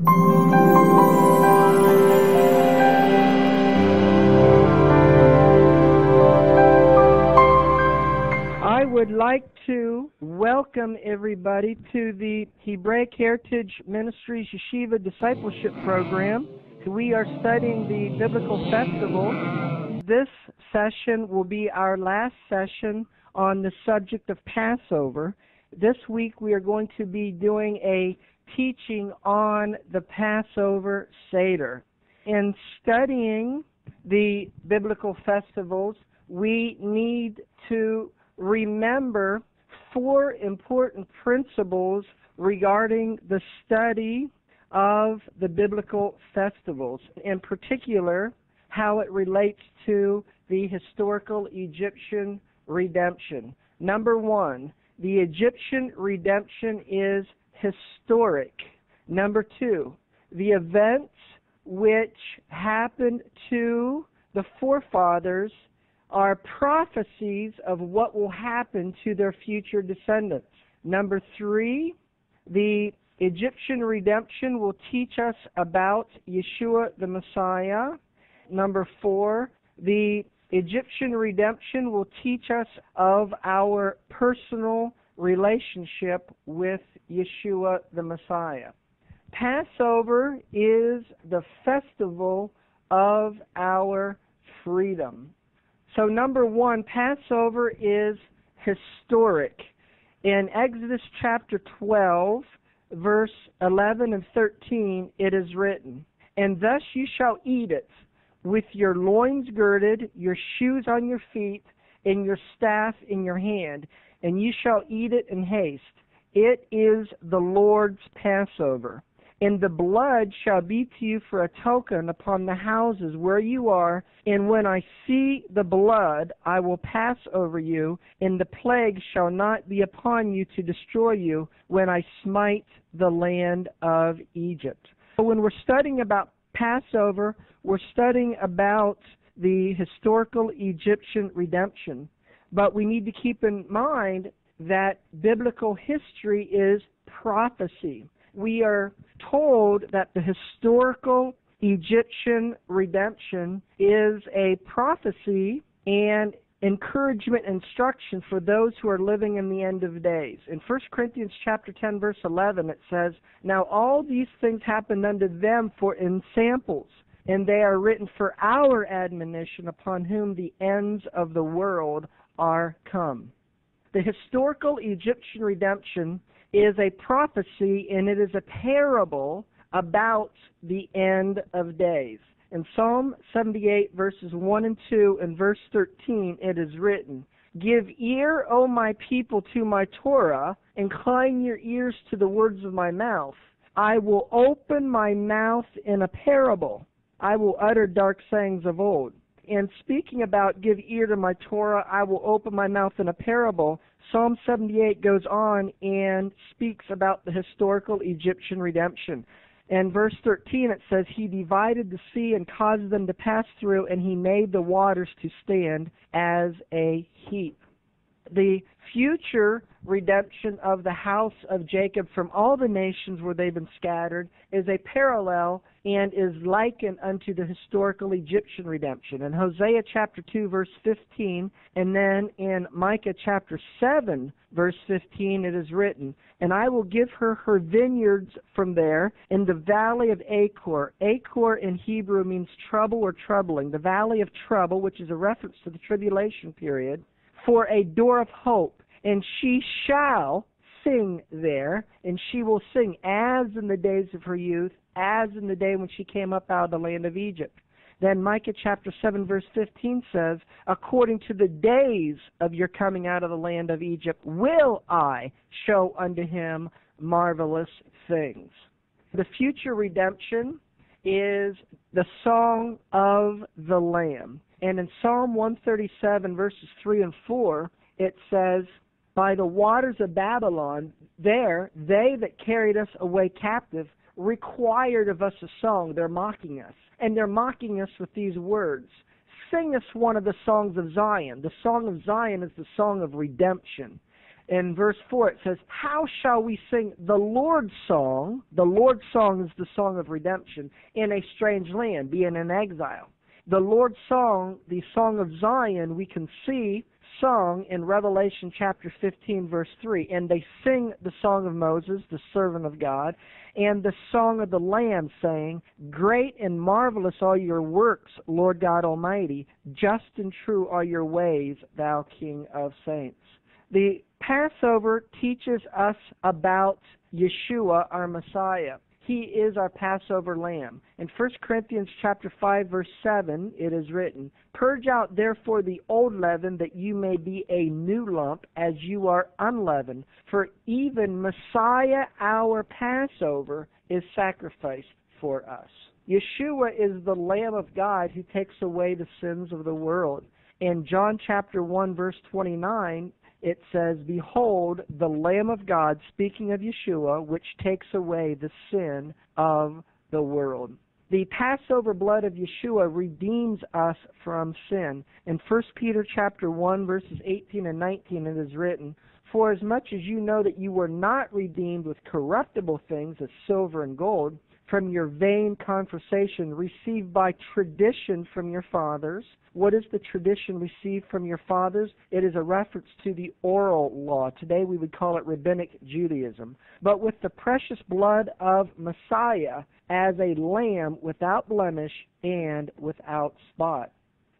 I would like to welcome everybody to the Hebraic Heritage Ministries Yeshiva Discipleship Program. We are studying the Biblical Festival. This session will be our last session on the subject of Passover. This week we are going to be doing a teaching on the Passover Seder. In studying the biblical festivals, we need to remember four important principles regarding the study of the biblical festivals, in particular, how it relates to the historical Egyptian redemption. Number one, the Egyptian redemption is historic. Number two, the events which happened to the forefathers are prophecies of what will happen to their future descendants. Number three, the Egyptian redemption will teach us about Yeshua the Messiah. Number four, the Egyptian redemption will teach us of our personal relationship with Yeshua the Messiah. Passover is the festival of our freedom. So, number one, Passover is historic. In Exodus chapter 12, verse 11 and 13, it is written, And thus you shall eat it, with your loins girded, your shoes on your feet, and your staff in your hand, and you shall eat it in haste. It is the Lord's Passover and the blood shall be to you for a token upon the houses where you are. And when I see the blood, I will pass over you, and the plague shall not be upon you to destroy you when I smite the land of Egypt. So when we're studying about Passover, we're studying about the historical Egyptian redemption. But we need to keep in mind that biblical history is prophecy we are told that the historical Egyptian redemption is a prophecy and encouragement instruction for those who are living in the end of days. In 1 Corinthians chapter 10 verse 11 it says, "Now all these things happened unto them for in samples, and they are written for our admonition upon whom the ends of the world are come." The historical Egyptian redemption is a prophecy and it is a parable about the end of days. In Psalm 78, verses 1 and 2, and verse 13, it is written, Give ear, O my people, to my Torah, incline your ears to the words of my mouth. I will open my mouth in a parable. I will utter dark sayings of old. And speaking about give ear to my Torah, I will open my mouth in a parable. Psalm 78 goes on and speaks about the historical Egyptian redemption. In verse 13 it says, He divided the sea and caused them to pass through, and He made the waters to stand as a heap. The future redemption of the house of Jacob from all the nations where they've been scattered is a parallel and is likened unto the historical Egyptian redemption. In Hosea chapter 2 verse 15 and then in Micah chapter 7 verse 15 it is written, And I will give her her vineyards from there in the valley of Achor. Achor in Hebrew means trouble or troubling. The valley of trouble, which is a reference to the tribulation period, for a door of hope and she shall sing there, and she will sing as in the days of her youth, as in the day when she came up out of the land of Egypt. Then Micah chapter 7 verse 15 says, According to the days of your coming out of the land of Egypt, will I show unto him marvelous things. The future redemption is the song of the Lamb. And in Psalm 137 verses 3 and 4, it says, by the waters of Babylon, there, they that carried us away captive required of us a song. They're mocking us. And they're mocking us with these words Sing us one of the songs of Zion. The song of Zion is the song of redemption. In verse 4, it says, How shall we sing the Lord's song? The Lord's song is the song of redemption in a strange land, being in exile. The Lord's song, the song of Zion, we can see sung in Revelation chapter 15, verse 3. And they sing the song of Moses, the servant of God, and the song of the Lamb, saying, Great and marvelous are your works, Lord God Almighty. Just and true are your ways, thou King of saints. The Passover teaches us about Yeshua, our Messiah. He is our Passover lamb. In 1 Corinthians chapter 5 verse 7 it is written, "Purge out therefore the old leaven that you may be a new lump as you are unleavened, for even Messiah our Passover is sacrificed for us." Yeshua is the lamb of God who takes away the sins of the world. In John chapter 1 verse 29 it says, Behold, the Lamb of God, speaking of Yeshua, which takes away the sin of the world. The Passover blood of Yeshua redeems us from sin. In 1 Peter chapter 1 verses 18 and 19 it is written, For as much as you know that you were not redeemed with corruptible things as silver and gold, from your vain conversation received by tradition from your fathers. What is the tradition received from your fathers? It is a reference to the oral law. Today we would call it rabbinic Judaism. But with the precious blood of Messiah as a lamb without blemish and without spot.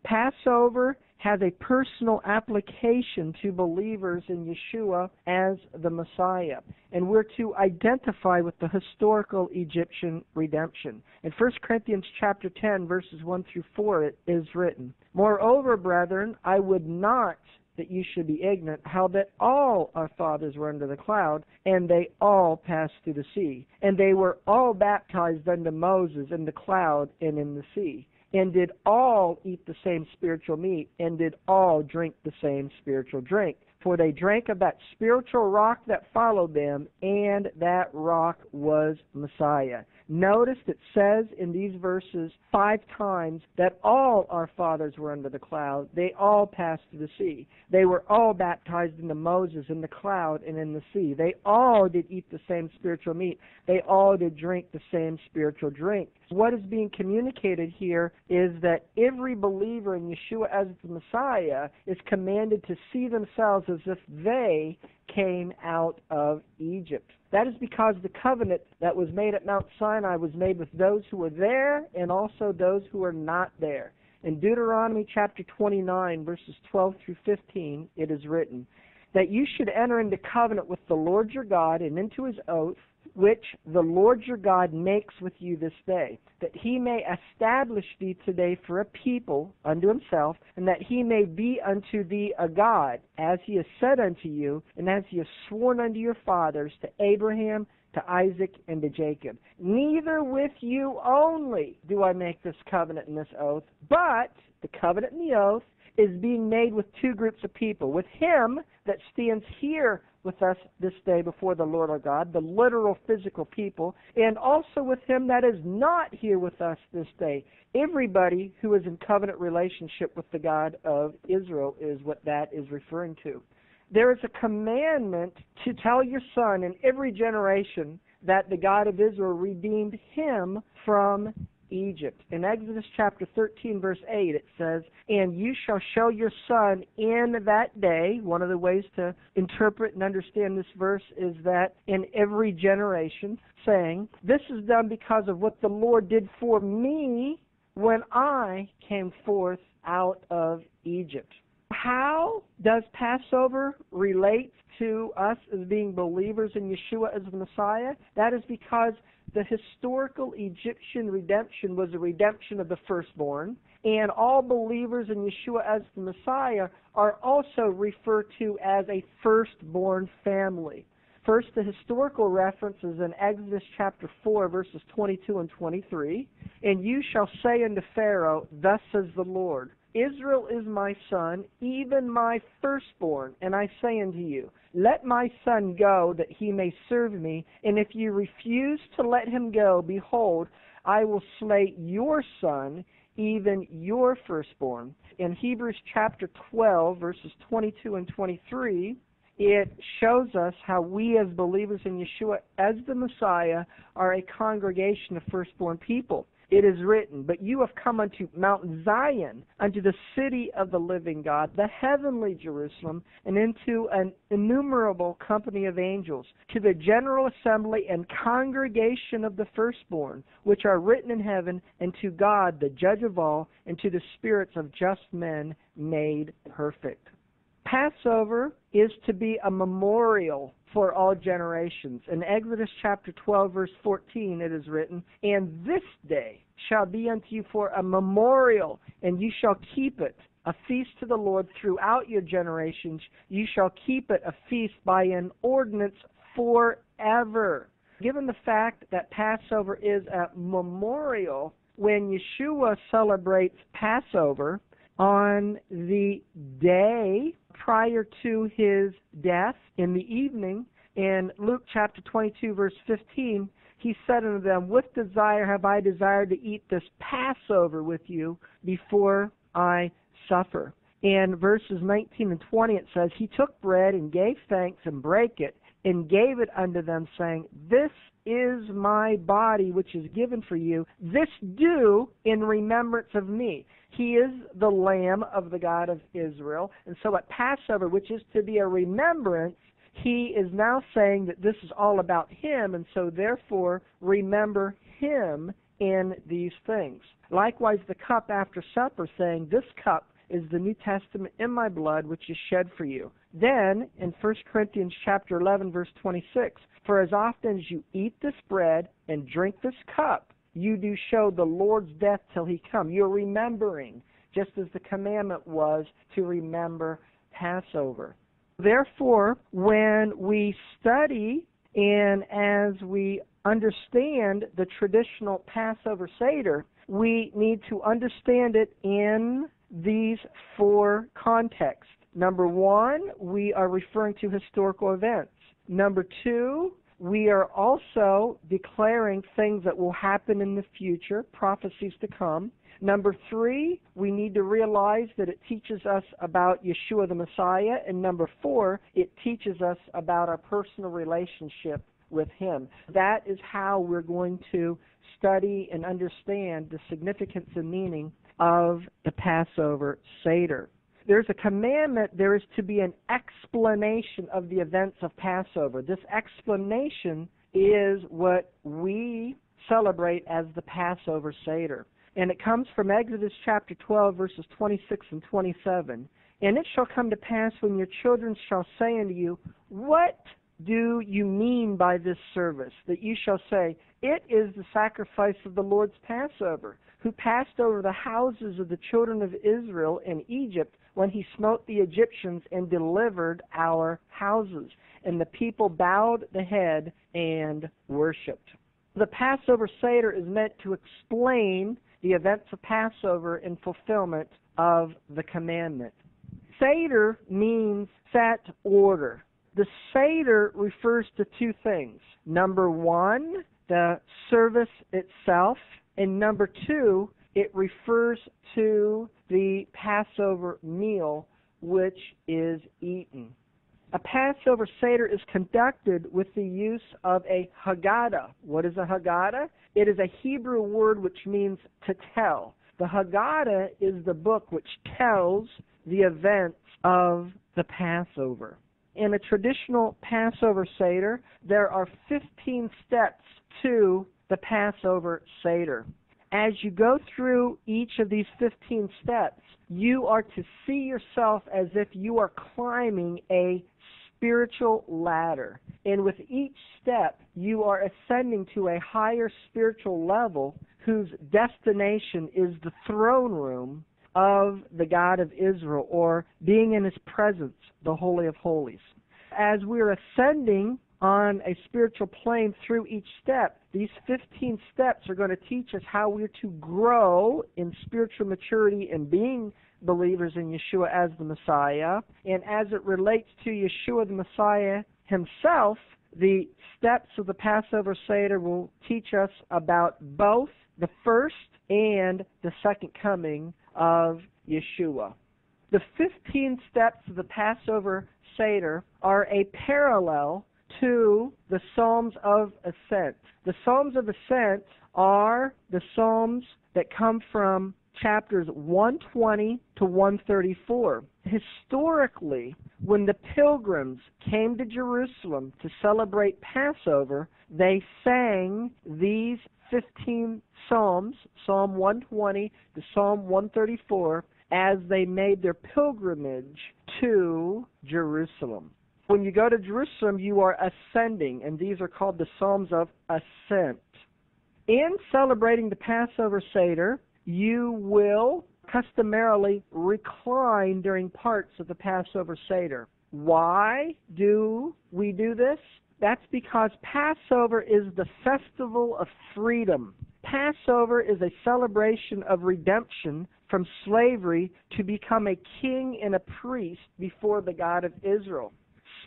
Passover has a personal application to believers in Yeshua as the Messiah. And we're to identify with the historical Egyptian redemption. In 1 Corinthians chapter 10 verses 1 through 4 it is written, Moreover, brethren, I would not that you should be ignorant how that all our fathers were under the cloud, and they all passed through the sea. And they were all baptized unto Moses in the cloud and in the sea and did all eat the same spiritual meat, and did all drink the same spiritual drink. For they drank of that spiritual rock that followed them, and that rock was Messiah. Notice it says in these verses five times that all our fathers were under the cloud. They all passed through the sea. They were all baptized into Moses in the cloud and in the sea. They all did eat the same spiritual meat. They all did drink the same spiritual drink. What is being communicated here is that every believer in Yeshua as the Messiah is commanded to see themselves as if they came out of Egypt. That is because the covenant that was made at Mount Sinai was made with those who were there and also those who were not there. In Deuteronomy chapter 29, verses 12 through 15, it is written, That you should enter into covenant with the Lord your God and into his oath, which the Lord your God makes with you this day, that he may establish thee today for a people unto himself, and that he may be unto thee a God, as he has said unto you, and as he has sworn unto your fathers, to Abraham, to Isaac, and to Jacob. Neither with you only do I make this covenant and this oath, but the covenant and the oath is being made with two groups of people. With him that stands here with us this day before the Lord our God, the literal physical people, and also with him that is not here with us this day. Everybody who is in covenant relationship with the God of Israel is what that is referring to. There is a commandment to tell your son in every generation that the God of Israel redeemed him from Egypt. In Exodus chapter 13, verse 8, it says, And you shall show your son in that day. One of the ways to interpret and understand this verse is that in every generation, saying, This is done because of what the Lord did for me when I came forth out of Egypt. How does Passover relate to us as being believers in Yeshua as the Messiah? That is because the historical Egyptian redemption was a redemption of the firstborn, and all believers in Yeshua as the Messiah are also referred to as a firstborn family. First, the historical references in Exodus chapter 4, verses 22 and 23. And you shall say unto Pharaoh, Thus says the Lord, Israel is my son, even my firstborn. And I say unto you, Let my son go, that he may serve me. And if you refuse to let him go, behold, I will slay your son, even your firstborn. In Hebrews chapter 12, verses 22 and 23, it shows us how we as believers in Yeshua as the Messiah are a congregation of firstborn people it is written, But you have come unto Mount Zion, unto the city of the living God, the heavenly Jerusalem, and into an innumerable company of angels, to the general assembly and congregation of the firstborn, which are written in heaven, and to God, the judge of all, and to the spirits of just men made perfect. Passover is to be a memorial for all generations. In Exodus chapter 12, verse 14, it is written, And this day shall be unto you for a memorial, and you shall keep it a feast to the Lord throughout your generations. You shall keep it a feast by an ordinance forever. Given the fact that Passover is a memorial, when Yeshua celebrates Passover on the day prior to his death in the evening, in Luke chapter 22, verse 15, he said unto them, With desire have I desired to eat this Passover with you before I suffer. In verses 19 and 20 it says, He took bread and gave thanks and brake it and gave it unto them, saying, This is my body which is given for you. This do in remembrance of me. He is the Lamb of the God of Israel. And so at Passover, which is to be a remembrance, he is now saying that this is all about him, and so therefore remember him in these things. Likewise, the cup after supper, saying, This cup is the New Testament in my blood, which is shed for you. Then, in 1 Corinthians chapter 11, verse 26, For as often as you eat this bread and drink this cup, you do show the Lord's death till he come. You're remembering, just as the commandment was to remember Passover. Therefore, when we study and as we understand the traditional Passover Seder, we need to understand it in these four contexts. Number one, we are referring to historical events. Number two, we are also declaring things that will happen in the future, prophecies to come. Number three, we need to realize that it teaches us about Yeshua the Messiah. And number four, it teaches us about our personal relationship with Him. That is how we're going to study and understand the significance and meaning of the Passover Seder. There's a commandment, there is to be an explanation of the events of Passover. This explanation is what we celebrate as the Passover Seder. And it comes from Exodus chapter 12, verses 26 and 27. And it shall come to pass when your children shall say unto you, What do you mean by this service? That you shall say, It is the sacrifice of the Lord's Passover, who passed over the houses of the children of Israel in Egypt when he smote the Egyptians and delivered our houses. And the people bowed the head and worshipped. The Passover Seder is meant to explain the events of Passover in fulfillment of the commandment. Seder means set order. The Seder refers to two things. Number one, the service itself, and number two, it refers to the Passover meal which is eaten. A Passover Seder is conducted with the use of a Haggadah. What is a Haggadah? It is a Hebrew word which means to tell. The Haggadah is the book which tells the events of the Passover. In a traditional Passover Seder, there are 15 steps to the Passover Seder. As you go through each of these 15 steps, you are to see yourself as if you are climbing a spiritual ladder. And with each step, you are ascending to a higher spiritual level whose destination is the throne room of the God of Israel, or being in his presence, the Holy of Holies. As we're ascending on a spiritual plane through each step, these 15 steps are going to teach us how we're to grow in spiritual maturity and being believers in Yeshua as the Messiah. And as it relates to Yeshua the Messiah himself, the steps of the Passover Seder will teach us about both the first and the second coming of Yeshua. The 15 steps of the Passover Seder are a parallel to the Psalms of Ascent. The Psalms of Ascent are the Psalms that come from chapters 120 to 134. Historically, when the pilgrims came to Jerusalem to celebrate Passover, they sang these 15 Psalms, Psalm 120 to Psalm 134, as they made their pilgrimage to Jerusalem. When you go to Jerusalem, you are ascending, and these are called the Psalms of Ascent. In celebrating the Passover Seder, you will customarily recline during parts of the Passover Seder. Why do we do this? That's because Passover is the festival of freedom. Passover is a celebration of redemption from slavery to become a king and a priest before the God of Israel.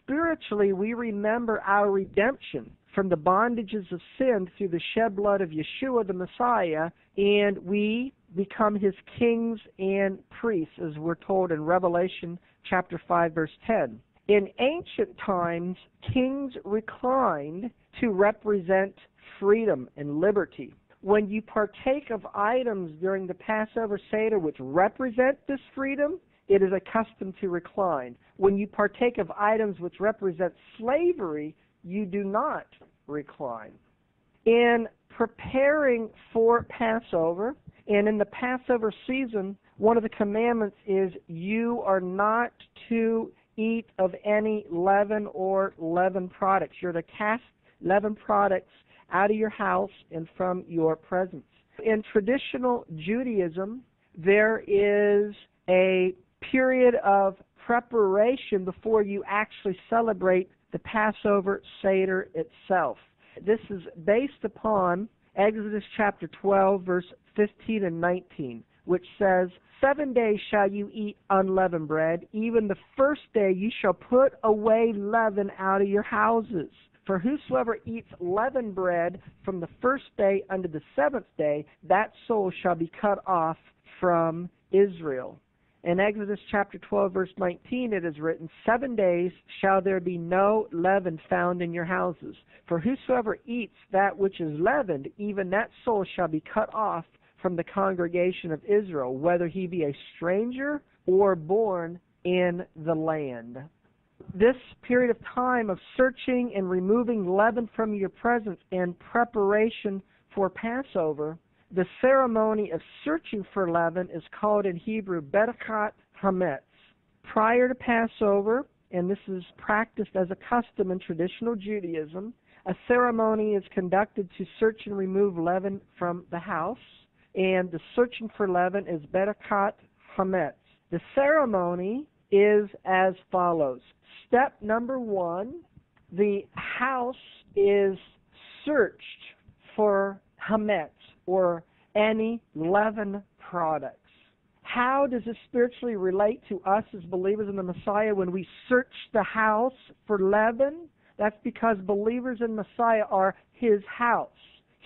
Spiritually, we remember our redemption from the bondages of sin through the shed blood of Yeshua the Messiah, and we become his kings and priests, as we're told in Revelation chapter 5, verse 10. In ancient times, kings reclined to represent freedom and liberty when you partake of items during the Passover Seder which represent this freedom, it is a custom to recline. When you partake of items which represent slavery, you do not recline. In preparing for Passover, and in the Passover season, one of the commandments is you are not to eat of any leaven or leaven products. You're to cast leaven products out of your house and from your presence. In traditional Judaism, there is a period of preparation before you actually celebrate the Passover Seder itself. This is based upon Exodus chapter 12, verse 15 and 19, which says, Seven days shall you eat unleavened bread. Even the first day you shall put away leaven out of your houses. For whosoever eats leavened bread from the first day unto the seventh day, that soul shall be cut off from Israel. In Exodus chapter 12, verse 19, it is written, Seven days shall there be no leaven found in your houses. For whosoever eats that which is leavened, even that soul shall be cut off from the congregation of Israel, whether he be a stranger or born in the land this period of time of searching and removing leaven from your presence in preparation for Passover, the ceremony of searching for leaven is called in Hebrew Bedikat Hametz. Prior to Passover, and this is practiced as a custom in traditional Judaism, a ceremony is conducted to search and remove leaven from the house, and the searching for leaven is Bedikat Hametz. The ceremony is as follows. Step number one the house is searched for hametz or any leaven products. How does this spiritually relate to us as believers in the Messiah when we search the house for leaven? That's because believers in Messiah are his house.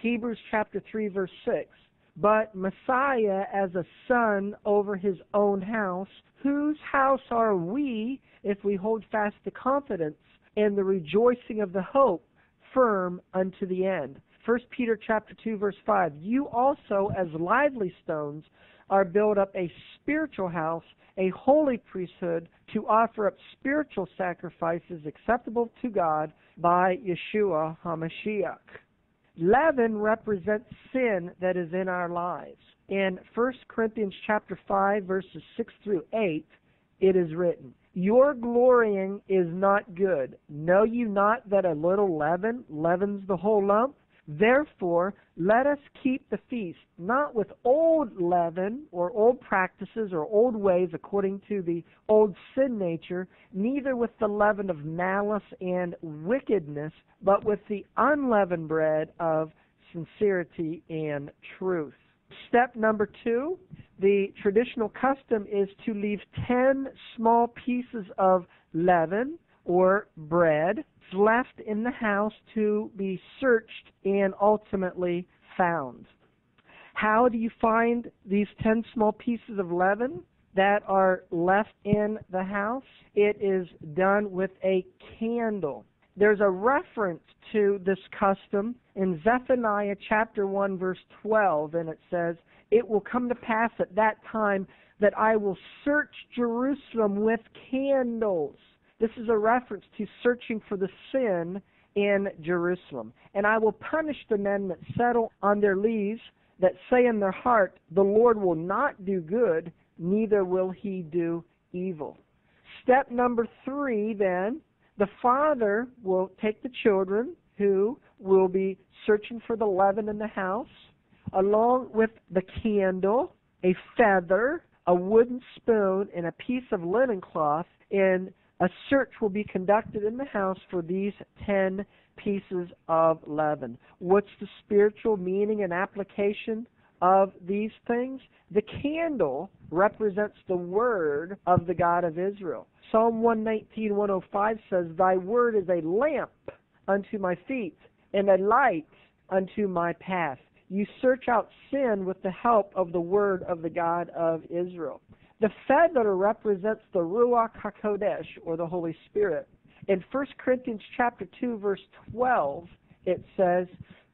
Hebrews chapter 3 verse 6 but Messiah as a son over his own house, whose house are we if we hold fast the confidence and the rejoicing of the hope firm unto the end? 1 Peter chapter 2 verse 5 You also as lively stones are built up a spiritual house, a holy priesthood to offer up spiritual sacrifices acceptable to God by Yeshua HaMashiach. Leaven represents sin that is in our lives. In 1 Corinthians chapter 5 verses 6 through 8, it is written, Your glorying is not good. Know you not that a little leaven leavens the whole lump? Therefore, let us keep the feast, not with old leaven or old practices or old ways according to the old sin nature, neither with the leaven of malice and wickedness, but with the unleavened bread of sincerity and truth. Step number two, the traditional custom is to leave 10 small pieces of leaven or bread left in the house to be searched and ultimately found. How do you find these 10 small pieces of leaven? that are left in the house, it is done with a candle. There's a reference to this custom in Zephaniah chapter 1 verse 12 and it says, "It will come to pass at that time that I will search Jerusalem with candles." This is a reference to searching for the sin in Jerusalem. And I will punish the men that settle on their lees, that say in their heart, The Lord will not do good, neither will he do evil. Step number three, then, the father will take the children who will be searching for the leaven in the house, along with the candle, a feather, a wooden spoon, and a piece of linen cloth, and a search will be conducted in the house for these ten pieces of leaven. What's the spiritual meaning and application of these things? The candle represents the word of the God of Israel. Psalm 119, 105 says, Thy word is a lamp unto my feet and a light unto my path. You search out sin with the help of the word of the God of Israel. The feather represents the Ruach HaKodesh, or the Holy Spirit. In 1 Corinthians chapter 2, verse 12, it says,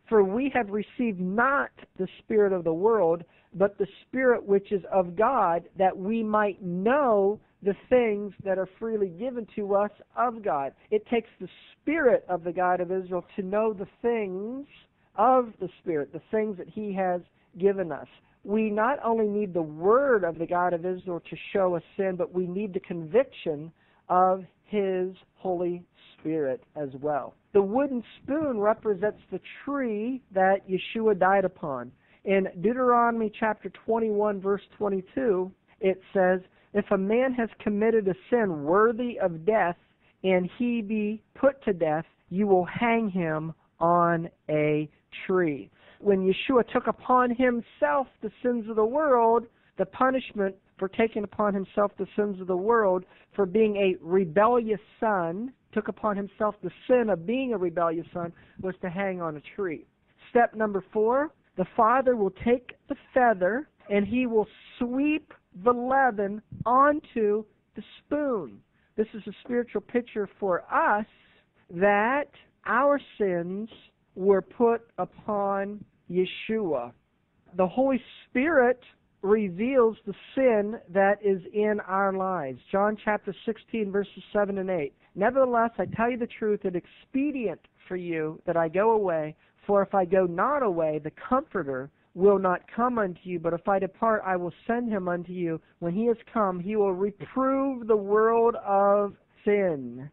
For we have received not the Spirit of the world, but the Spirit which is of God, that we might know the things that are freely given to us of God. It takes the Spirit of the God of Israel to know the things of the Spirit, the things that He has given us. We not only need the Word of the God of Israel to show us sin, but we need the conviction of His Holy Spirit as well. The wooden spoon represents the tree that Yeshua died upon. In Deuteronomy chapter 21, verse 22, it says, if a man has committed a sin worthy of death, and he be put to death, you will hang him on a tree. When Yeshua took upon himself the sins of the world, the punishment for taking upon himself the sins of the world, for being a rebellious son, took upon himself the sin of being a rebellious son, was to hang on a tree. Step number four the father will take the feather and he will sweep the leaven onto the spoon. This is a spiritual picture for us that our sins were put upon Yeshua. The Holy Spirit reveals the sin that is in our lives. John chapter 16, verses 7 and 8. Nevertheless, I tell you the truth, it is expedient for you that I go away, for if I go not away, the Comforter will not come unto you, but if I depart, I will send him unto you. When he is come, he will reprove the world of sin.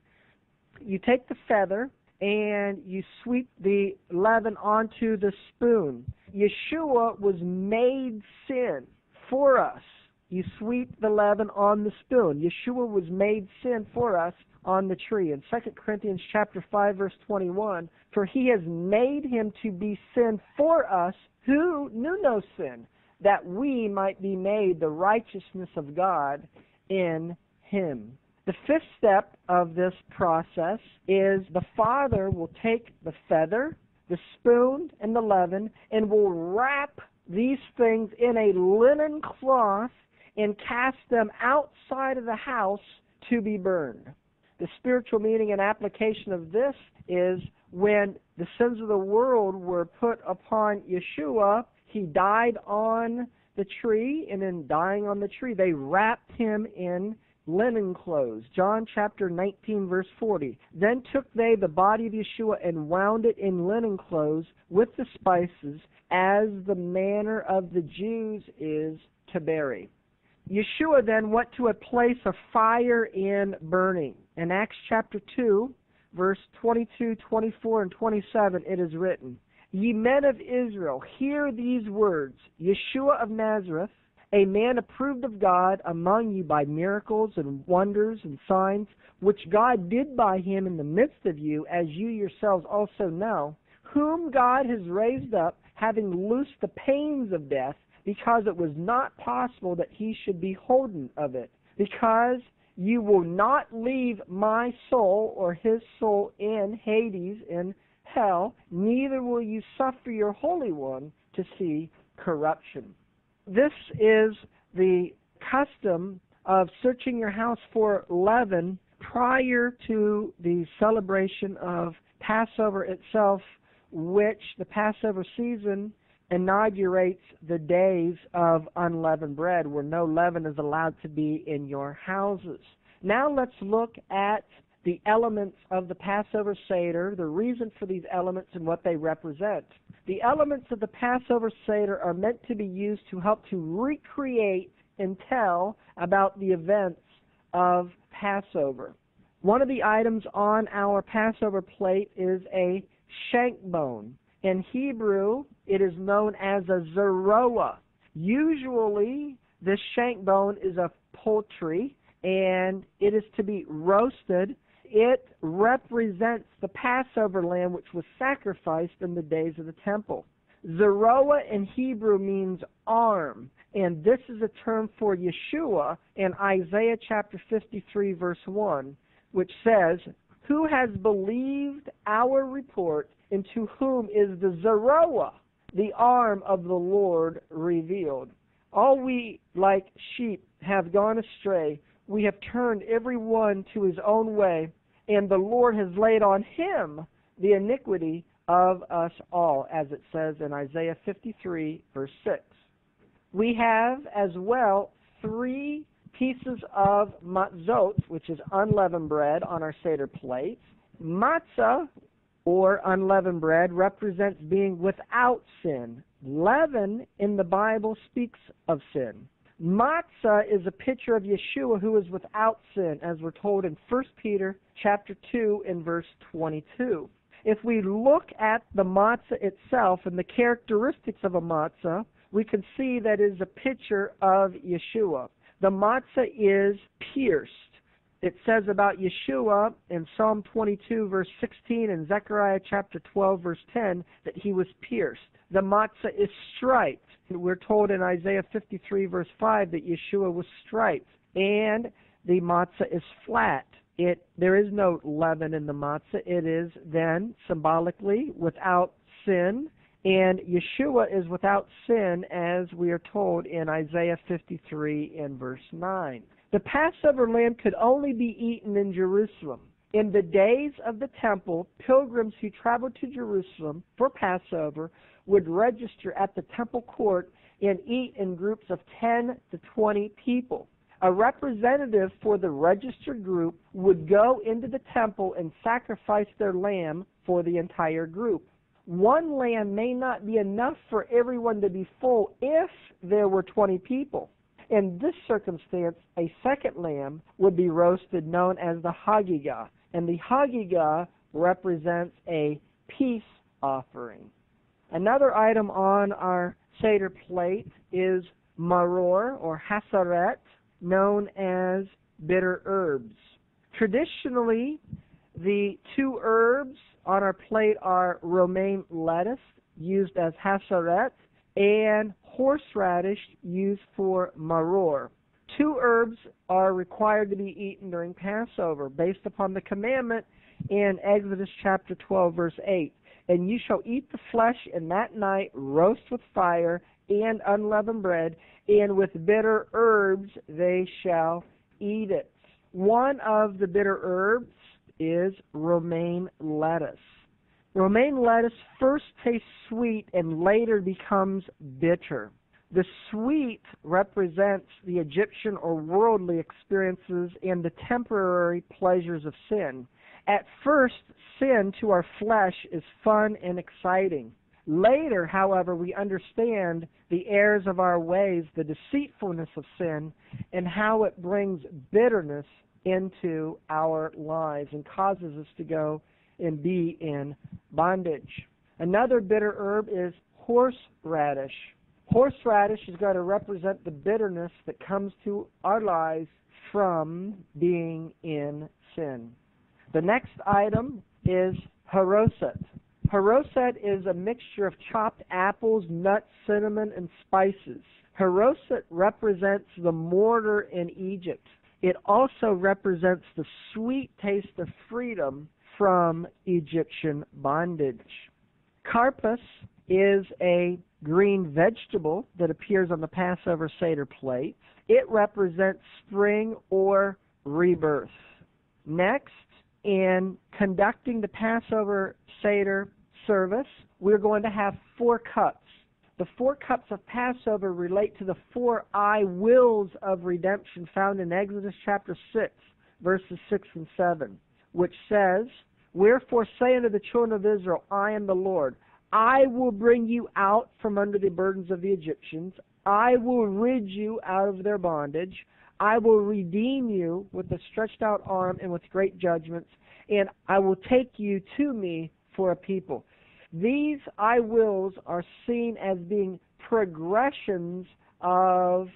You take the feather and you sweep the leaven onto the spoon. Yeshua was made sin for us. You sweep the leaven on the spoon. Yeshua was made sin for us on the tree. In 2 Corinthians chapter 5 verse 21, for he has made him to be sin for us who knew no sin, that we might be made the righteousness of God in him. The fifth step of this process is the father will take the feather, the spoon, and the leaven and will wrap these things in a linen cloth and cast them outside of the house to be burned. The spiritual meaning and application of this is when the sins of the world were put upon Yeshua, he died on the tree, and in dying on the tree, they wrapped him in linen clothes. John chapter 19, verse 40. Then took they the body of Yeshua and wound it in linen clothes with the spices, as the manner of the Jews is to bury. Yeshua then went to a place of fire and burning. In Acts chapter 2, verse 22, 24, and 27, it is written, Ye men of Israel, hear these words Yeshua of Nazareth, a man approved of God among you by miracles and wonders and signs, which God did by him in the midst of you, as you yourselves also know, whom God has raised up, having loosed the pains of death, because it was not possible that he should be holden of it. Because you will not leave my soul or his soul in Hades, in hell, neither will you suffer your Holy One to see corruption. This is the custom of searching your house for leaven prior to the celebration of Passover itself, which the Passover season inaugurates the days of unleavened bread, where no leaven is allowed to be in your houses. Now let's look at the elements of the Passover Seder, the reason for these elements, and what they represent. The elements of the Passover Seder are meant to be used to help to recreate and tell about the events of Passover. One of the items on our Passover plate is a shank bone. In Hebrew, it is known as a zeroah. Usually, this shank bone is a poultry and it is to be roasted. It represents the Passover lamb which was sacrificed in the days of the temple. Zeroah in Hebrew means arm, and this is a term for Yeshua in Isaiah chapter 53, verse 1, which says, Who has believed our report, and to whom is the Zeroah, the arm of the Lord, revealed? All we, like sheep, have gone astray. We have turned every one to his own way, and the Lord has laid on him the iniquity of us all, as it says in Isaiah 53, verse 6. We have as well three pieces of matzot, which is unleavened bread, on our Seder plates. Matzah, or unleavened bread, represents being without sin. Leaven in the Bible speaks of sin. Matzah is a picture of Yeshua who is without sin, as we're told in 1 Peter chapter 2 and verse 22. If we look at the matzah itself and the characteristics of a matzah, we can see that it is a picture of Yeshua. The matzah is pierced. It says about Yeshua in Psalm 22, verse 16, and Zechariah chapter 12, verse 10, that he was pierced. The matzah is striped. We're told in Isaiah 53, verse 5, that Yeshua was striped. And the matzah is flat. It there is no leaven in the matzah. It is then symbolically without sin and Yeshua is without sin, as we are told in Isaiah 53 and verse 9. The Passover lamb could only be eaten in Jerusalem. In the days of the temple, pilgrims who traveled to Jerusalem for Passover would register at the temple court and eat in groups of 10 to 20 people. A representative for the registered group would go into the temple and sacrifice their lamb for the entire group one lamb may not be enough for everyone to be full if there were 20 people. In this circumstance, a second lamb would be roasted known as the Hagigah, and the Hagigah represents a peace offering. Another item on our Seder plate is maror or hasaret, known as bitter herbs. Traditionally, the two herbs on our plate are romaine lettuce, used as hasaret, and horseradish, used for maror. Two herbs are required to be eaten during Passover, based upon the commandment in Exodus chapter 12, verse 8. And you shall eat the flesh in that night, roast with fire, and unleavened bread, and with bitter herbs they shall eat it. One of the bitter herbs is romaine lettuce. Romaine lettuce first tastes sweet and later becomes bitter. The sweet represents the Egyptian or worldly experiences and the temporary pleasures of sin. At first, sin to our flesh is fun and exciting. Later, however, we understand the errors of our ways, the deceitfulness of sin, and how it brings bitterness into our lives and causes us to go and be in bondage. Another bitter herb is horseradish. Horseradish is going to represent the bitterness that comes to our lives from being in sin. The next item is haroset. Haroset is a mixture of chopped apples, nuts, cinnamon, and spices. Haroset represents the mortar in Egypt. It also represents the sweet taste of freedom from Egyptian bondage. Karpas is a green vegetable that appears on the Passover Seder plate. It represents spring or rebirth. Next, in conducting the Passover Seder service, we're going to have four cups. The four cups of Passover relate to the four I wills of redemption found in Exodus chapter 6, verses 6 and 7, which says, Wherefore say unto the children of Israel, I am the Lord. I will bring you out from under the burdens of the Egyptians. I will rid you out of their bondage. I will redeem you with a stretched out arm and with great judgments, and I will take you to me for a people. These I wills are seen as being progressions of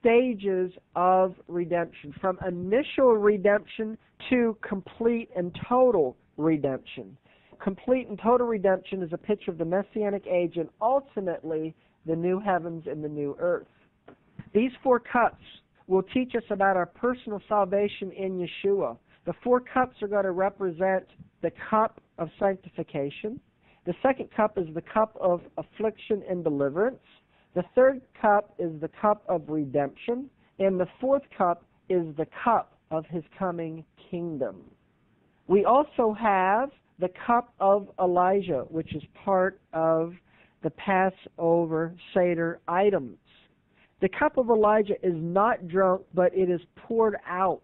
stages of redemption, from initial redemption to complete and total redemption. Complete and total redemption is a picture of the Messianic age and ultimately the new heavens and the new earth. These four cups will teach us about our personal salvation in Yeshua. The four cups are going to represent the cup of sanctification. The second cup is the cup of affliction and deliverance. The third cup is the cup of redemption. And the fourth cup is the cup of his coming kingdom. We also have the cup of Elijah, which is part of the Passover Seder items. The cup of Elijah is not drunk, but it is poured out.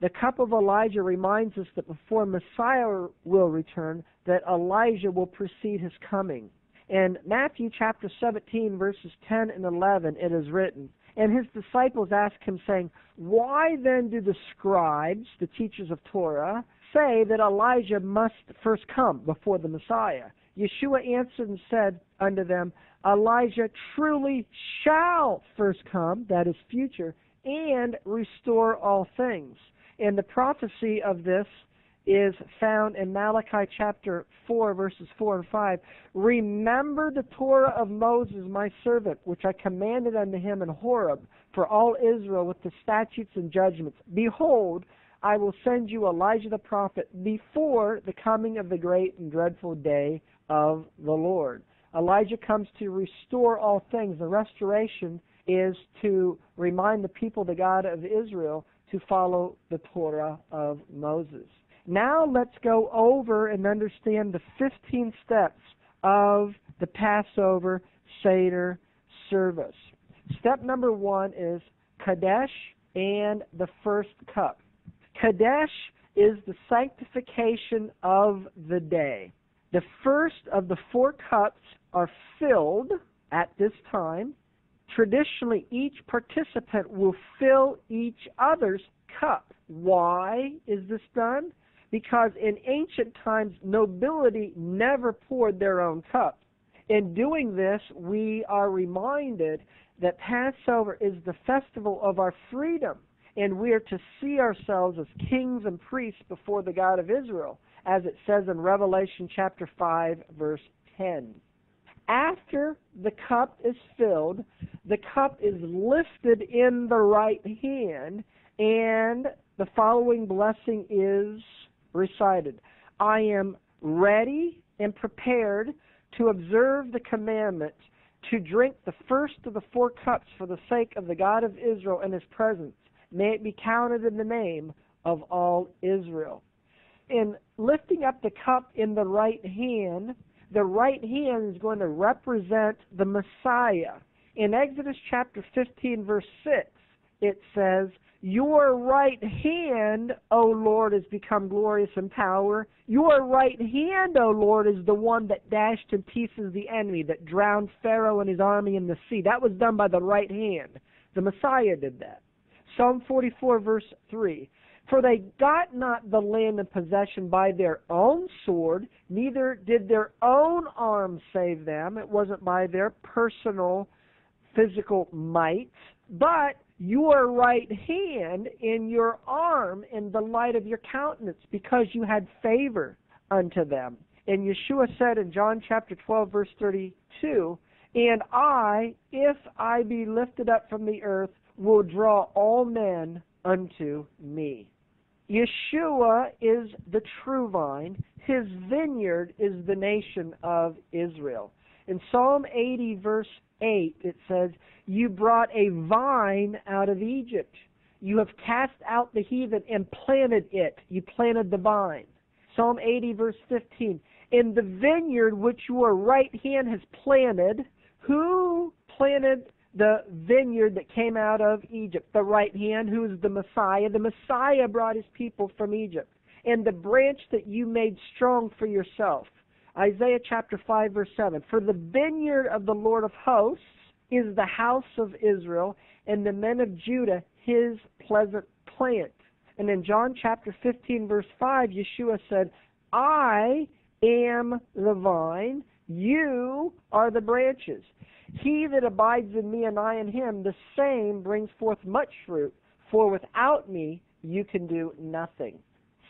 The cup of Elijah reminds us that before Messiah will return, that Elijah will precede his coming. In Matthew chapter 17, verses 10 and 11, it is written, And his disciples asked him, saying, Why then do the scribes, the teachers of Torah, say that Elijah must first come before the Messiah? Yeshua answered and said unto them, Elijah truly shall first come, that is future, and restore all things. And the prophecy of this is found in Malachi chapter 4, verses 4 and 5. Remember the Torah of Moses, my servant, which I commanded unto him in Horeb for all Israel with the statutes and judgments. Behold, I will send you Elijah the prophet before the coming of the great and dreadful day of the Lord. Elijah comes to restore all things. The restoration is to remind the people, the God of Israel, to follow the Torah of Moses. Now let's go over and understand the 15 steps of the Passover Seder service. Step number one is Kadesh and the first cup. Kadesh is the sanctification of the day. The first of the four cups are filled at this time. Traditionally, each participant will fill each other's cup. Why is this done? Because in ancient times, nobility never poured their own cup. In doing this, we are reminded that Passover is the festival of our freedom, and we are to see ourselves as kings and priests before the God of Israel as it says in Revelation chapter 5, verse 10. After the cup is filled, the cup is lifted in the right hand, and the following blessing is recited I am ready and prepared to observe the commandment to drink the first of the four cups for the sake of the God of Israel in his presence. May it be counted in the name of all Israel in lifting up the cup in the right hand, the right hand is going to represent the Messiah. In Exodus chapter 15, verse 6, it says, Your right hand, O Lord, has become glorious in power. Your right hand, O Lord, is the one that dashed in pieces the enemy, that drowned Pharaoh and his army in the sea. That was done by the right hand. The Messiah did that. Psalm 44, verse 3 for they got not the land in possession by their own sword, neither did their own arm save them. It wasn't by their personal physical might, but your right hand in your arm in the light of your countenance, because you had favor unto them. And Yeshua said in John chapter 12, verse 32, And I, if I be lifted up from the earth, will draw all men unto me. Yeshua is the true vine. His vineyard is the nation of Israel. In Psalm 80, verse 8, it says, You brought a vine out of Egypt. You have cast out the heathen and planted it. You planted the vine. Psalm 80, verse 15. In the vineyard which your right hand has planted, who planted the vineyard that came out of Egypt? The right hand, who is the Messiah. The Messiah brought his people from Egypt. And the branch that you made strong for yourself. Isaiah chapter 5, verse 7. For the vineyard of the Lord of hosts is the house of Israel, and the men of Judah his pleasant plant. And in John chapter 15, verse 5, Yeshua said, I am the vine, you are the branches. He that abides in me and I in him, the same brings forth much fruit, for without me you can do nothing.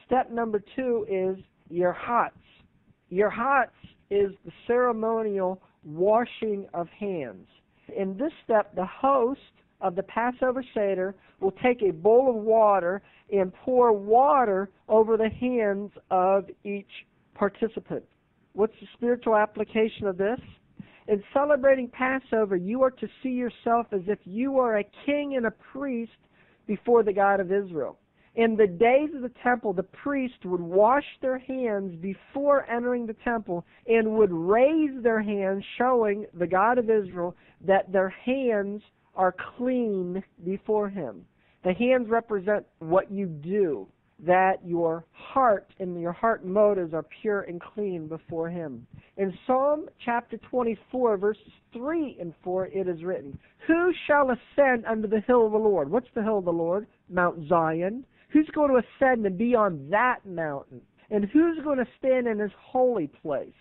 Step number two is Urchatz. Your hots is the ceremonial washing of hands. In this step, the host of the Passover Seder will take a bowl of water and pour water over the hands of each participant. What's the spiritual application of this? In celebrating Passover, you are to see yourself as if you are a king and a priest before the God of Israel. In the days of the temple, the priest would wash their hands before entering the temple and would raise their hands, showing the God of Israel that their hands are clean before him. The hands represent what you do, that your heart and your heart motives are pure and clean before him. In Psalm chapter 24, verses 3 and 4, it is written, Who shall ascend unto the hill of the Lord? What's the hill of the Lord? Mount Zion. Who's going to ascend and be on that mountain? And who's going to stand in his holy place?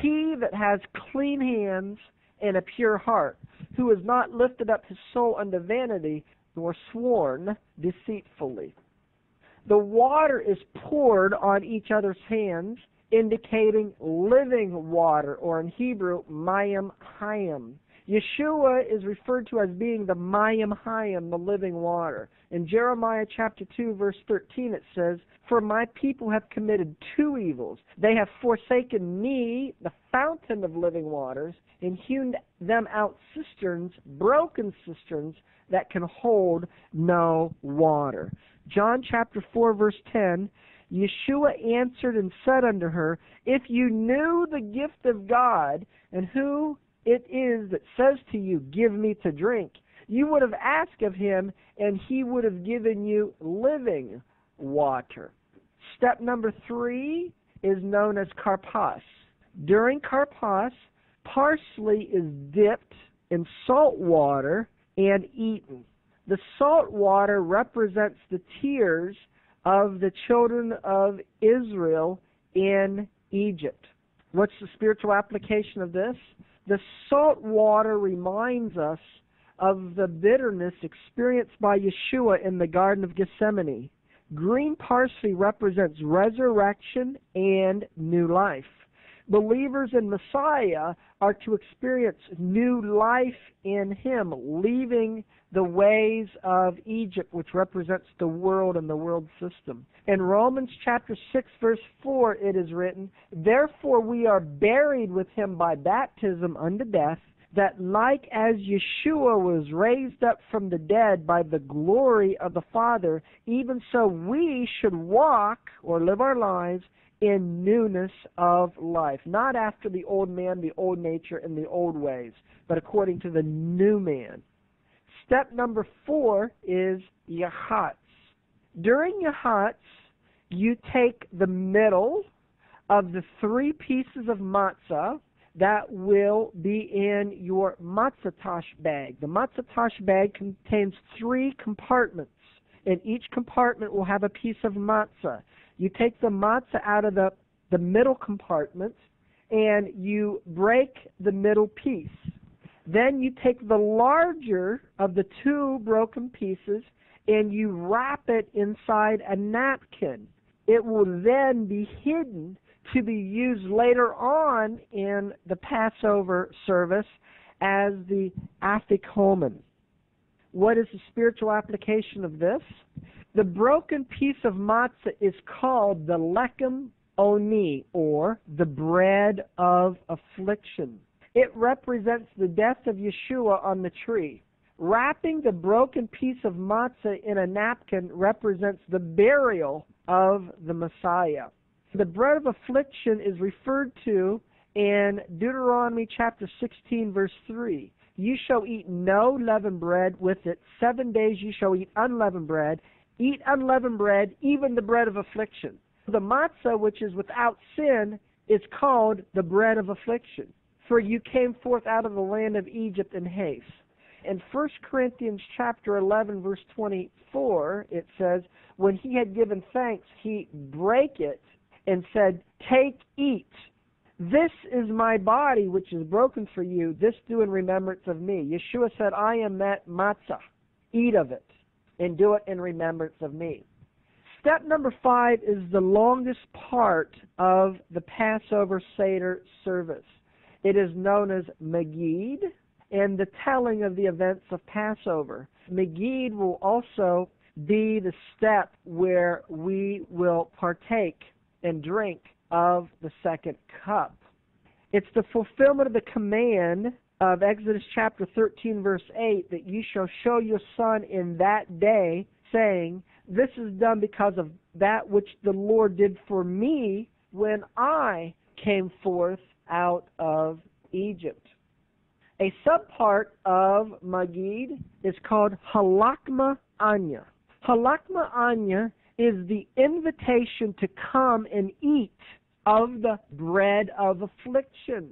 He that has clean hands and a pure heart, who has not lifted up his soul unto vanity, nor sworn deceitfully. The water is poured on each other's hands, indicating living water, or in Hebrew, mayim hayim. Yeshua is referred to as being the mayim hayim, the living water. In Jeremiah chapter 2, verse 13, it says, For my people have committed two evils. They have forsaken me, the fountain of living waters, and hewn them out cisterns, broken cisterns, that can hold no water. John chapter 4, verse 10, Yeshua answered and said unto her, If you knew the gift of God, and who it is that says to you, Give me to drink, you would have asked of him, and he would have given you living water. Step number three is known as karpas. During karpas, parsley is dipped in salt water and eaten. The salt water represents the tears of the children of Israel in Egypt. What's the spiritual application of this? The salt water reminds us of the bitterness experienced by Yeshua in the Garden of Gethsemane. Green parsley represents resurrection and new life believers in Messiah are to experience new life in Him, leaving the ways of Egypt, which represents the world and the world system. In Romans chapter 6, verse 4, it is written, Therefore we are buried with Him by baptism unto death, that like as Yeshua was raised up from the dead by the glory of the Father, even so we should walk or live our lives in newness of life, not after the old man, the old nature, and the old ways, but according to the new man. Step number four is Yirhatz. During Yirhatz, you take the middle of the three pieces of matzah that will be in your matzah bag. The matzah bag contains three compartments, and each compartment will have a piece of matzah. You take the matzah out of the, the middle compartment and you break the middle piece. Then you take the larger of the two broken pieces and you wrap it inside a napkin. It will then be hidden to be used later on in the Passover service as the afikomen. What is the spiritual application of this? The broken piece of matzah is called the lechem oni, or the bread of affliction. It represents the death of Yeshua on the tree. Wrapping the broken piece of matzah in a napkin represents the burial of the Messiah. The bread of affliction is referred to in Deuteronomy chapter 16, verse 3. You shall eat no leavened bread with it. Seven days you shall eat unleavened bread. Eat unleavened bread, even the bread of affliction. The matzah, which is without sin, is called the bread of affliction. For you came forth out of the land of Egypt in haste. In 1 Corinthians chapter 11 verse 24, it says, When he had given thanks, he brake it and said, Take, eat. This is my body which is broken for you. This do in remembrance of me. Yeshua said, I am that matzah. Eat of it and do it in remembrance of me. Step number five is the longest part of the Passover Seder service. It is known as Magid and the telling of the events of Passover. Magid will also be the step where we will partake and drink of the second cup. It's the fulfillment of the command of Exodus chapter 13, verse 8, that you shall show your son in that day, saying, This is done because of that which the Lord did for me when I came forth out of Egypt. A subpart of Magid is called Halakma Anya. Halakma Anya is the invitation to come and eat of the bread of affliction.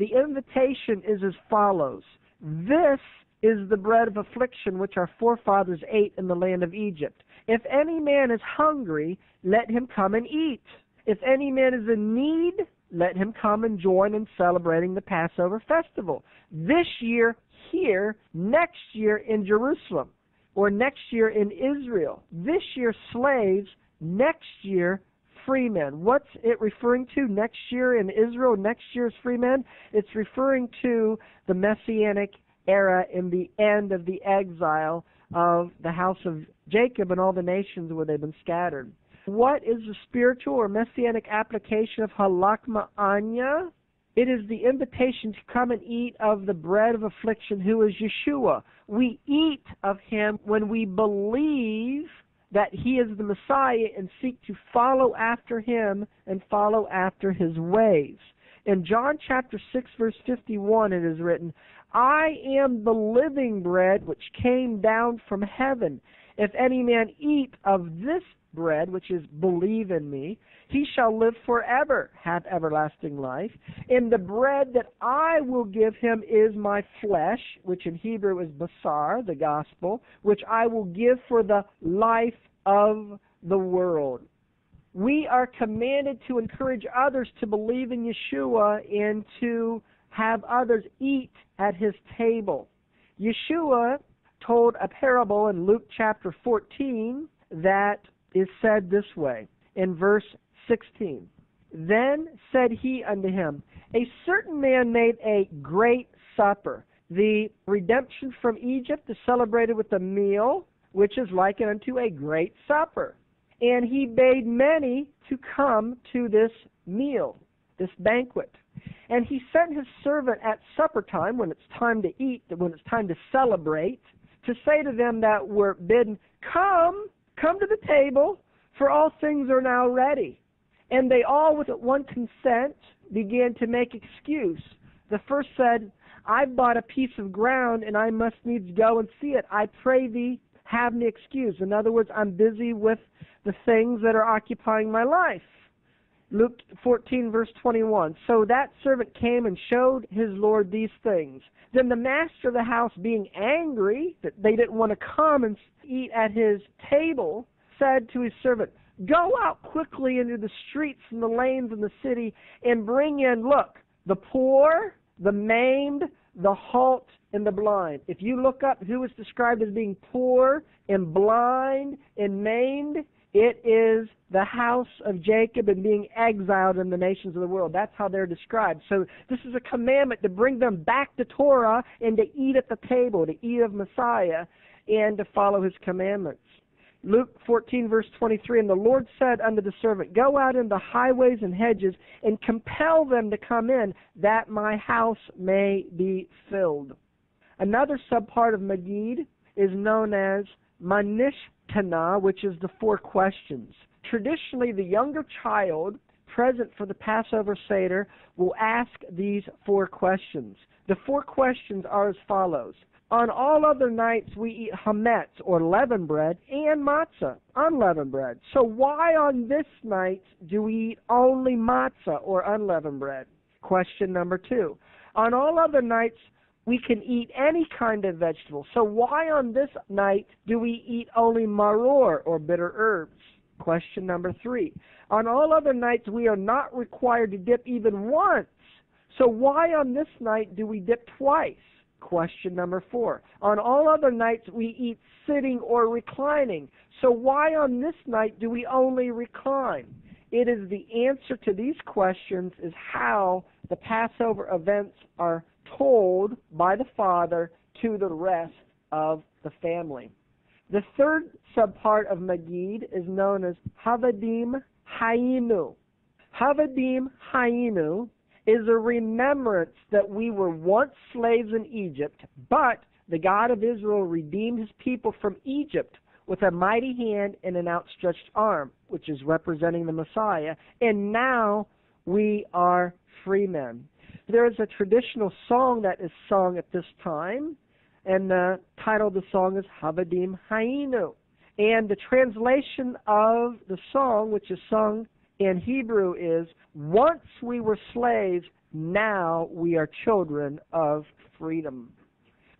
The invitation is as follows This is the bread of affliction which our forefathers ate in the land of Egypt. If any man is hungry, let him come and eat. If any man is in need, let him come and join in celebrating the Passover festival. This year here, next year in Jerusalem, or next year in Israel. This year slaves, next year free men. What's it referring to next year in Israel? Next year's free men? It's referring to the Messianic era in the end of the exile of the house of Jacob and all the nations where they've been scattered. What is the spiritual or messianic application of halakma anya? It is the invitation to come and eat of the bread of affliction, who is Yeshua. We eat of him when we believe that he is the Messiah and seek to follow after him and follow after his ways. In John chapter 6 verse 51 it is written, I am the living bread which came down from heaven. If any man eat of this bread, which is believe in me, he shall live forever, have everlasting life. And the bread that I will give him is my flesh, which in Hebrew is basar, the gospel, which I will give for the life of the world. We are commanded to encourage others to believe in Yeshua and to have others eat at his table. Yeshua told a parable in Luke chapter 14 that is said this way in verse 16. Then said he unto him, A certain man made a great supper. The redemption from Egypt is celebrated with a meal, which is likened unto a great supper. And he bade many to come to this meal, this banquet. And he sent his servant at supper time, when it's time to eat, when it's time to celebrate, to say to them that were bidden, Come, come to the table, for all things are now ready. And they all, with one consent, began to make excuse. The first said, I've bought a piece of ground, and I must needs go and see it. I pray thee, have me excused. In other words, I'm busy with the things that are occupying my life. Luke 14, verse 21. So that servant came and showed his Lord these things. Then the master of the house, being angry that they didn't want to come and eat at his table, said to his servant, Go out quickly into the streets and the lanes in the city and bring in, look, the poor, the maimed, the halt, and the blind. If you look up who is described as being poor and blind and maimed, it is the house of Jacob and being exiled in the nations of the world. That's how they're described. So this is a commandment to bring them back to Torah and to eat at the table, to eat of Messiah, and to follow his commandments. Luke 14, verse 23, And the Lord said unto the servant, Go out into the highways and hedges, and compel them to come in, that my house may be filled. Another subpart of Magid is known as Manishtana, which is the four questions. Traditionally, the younger child present for the Passover Seder will ask these four questions. The four questions are as follows. On all other nights we eat hametz, or leavened bread, and matzah, unleavened bread. So why on this night do we eat only matzah, or unleavened bread? Question number two. On all other nights we can eat any kind of vegetable. So why on this night do we eat only maror, or bitter herbs? Question number three. On all other nights, we are not required to dip even once. So why on this night do we dip twice? Question number four. On all other nights, we eat sitting or reclining. So why on this night do we only recline? It is the answer to these questions is how the Passover events are told by the father to the rest of the family. The third subpart of Magid is known as Havadim Hayinu. Havadim Hayinu is a remembrance that we were once slaves in Egypt, but the God of Israel redeemed his people from Egypt with a mighty hand and an outstretched arm, which is representing the Messiah, and now we are free men. There is a traditional song that is sung at this time and the title of the song is Havadim Hayinu. And the translation of the song, which is sung in Hebrew, is Once we were slaves, now we are children of freedom.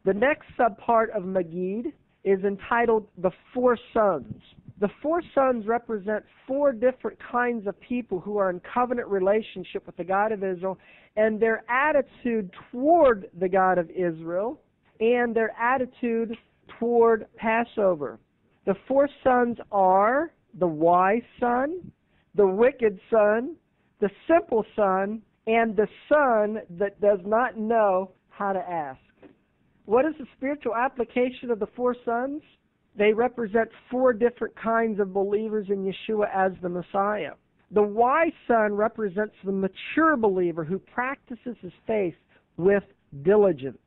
The next subpart of Magid is entitled The Four Sons. The four sons represent four different kinds of people who are in covenant relationship with the God of Israel, and their attitude toward the God of Israel and their attitude toward Passover. The four sons are the wise son, the wicked son, the simple son, and the son that does not know how to ask. What is the spiritual application of the four sons? They represent four different kinds of believers in Yeshua as the Messiah. The wise son represents the mature believer who practices his faith with diligence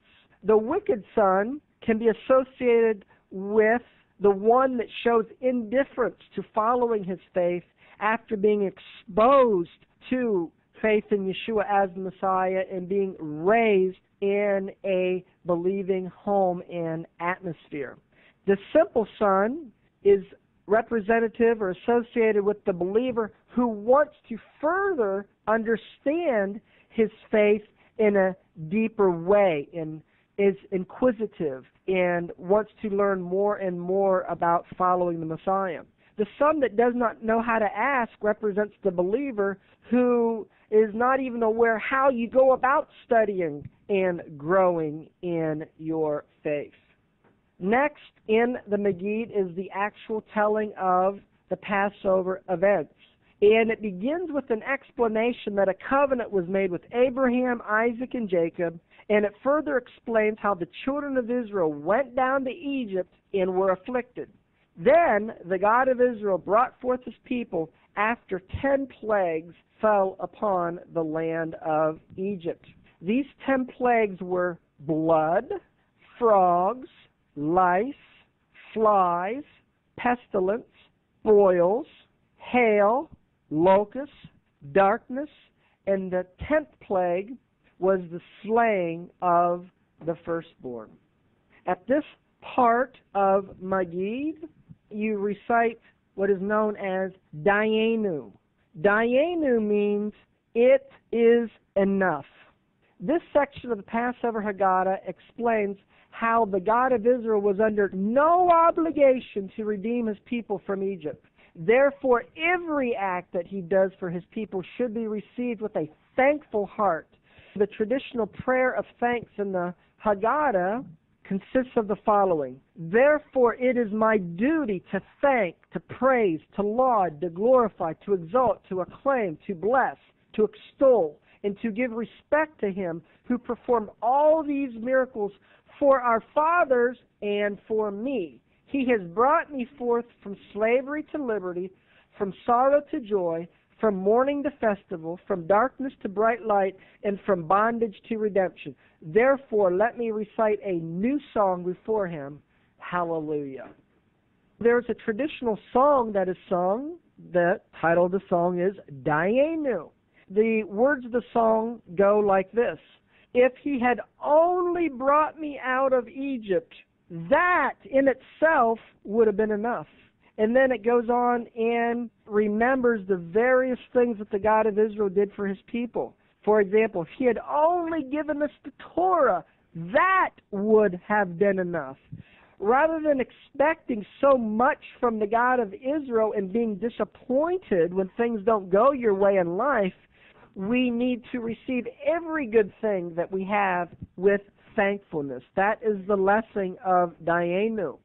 the wicked son can be associated with the one that shows indifference to following his faith after being exposed to faith in Yeshua as the Messiah and being raised in a believing home and atmosphere. The simple son is representative or associated with the believer who wants to further understand his faith in a deeper way, in is inquisitive and wants to learn more and more about following the Messiah. The son that does not know how to ask represents the believer who is not even aware how you go about studying and growing in your faith. Next in the Magid is the actual telling of the Passover events. And it begins with an explanation that a covenant was made with Abraham, Isaac, and Jacob, and it further explains how the children of Israel went down to Egypt and were afflicted. Then the God of Israel brought forth his people after ten plagues fell upon the land of Egypt. These ten plagues were blood, frogs, lice, flies, pestilence, boils, hail, locusts, darkness, and the tenth plague was the slaying of the firstborn. At this part of Magid, you recite what is known as Dayenu. Dayenu means it is enough. This section of the Passover Haggadah explains how the God of Israel was under no obligation to redeem his people from Egypt. Therefore, every act that he does for his people should be received with a thankful heart the traditional prayer of thanks in the Haggadah consists of the following Therefore, it is my duty to thank, to praise, to laud, to glorify, to exalt, to acclaim, to bless, to extol, and to give respect to him who performed all these miracles for our fathers and for me. He has brought me forth from slavery to liberty, from sorrow to joy, from mourning to festival, from darkness to bright light, and from bondage to redemption. Therefore, let me recite a new song before him. Hallelujah. There's a traditional song that is sung. The title of the song is Dayenu. The words of the song go like this If he had only brought me out of Egypt, that in itself would have been enough. And then it goes on and remembers the various things that the God of Israel did for his people. For example, if he had only given us the Torah, that would have been enough. Rather than expecting so much from the God of Israel and being disappointed when things don't go your way in life, we need to receive every good thing that we have with thankfulness. That is the lesson of Dayenu.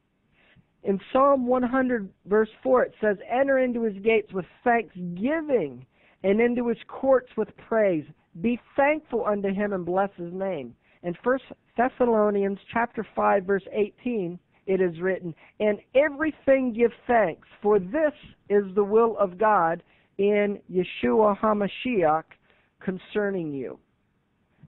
In Psalm 100, verse 4, it says, Enter into his gates with thanksgiving and into his courts with praise. Be thankful unto him and bless his name. In 1 Thessalonians chapter 5, verse 18, it is written, And everything give thanks, for this is the will of God in Yeshua HaMashiach concerning you.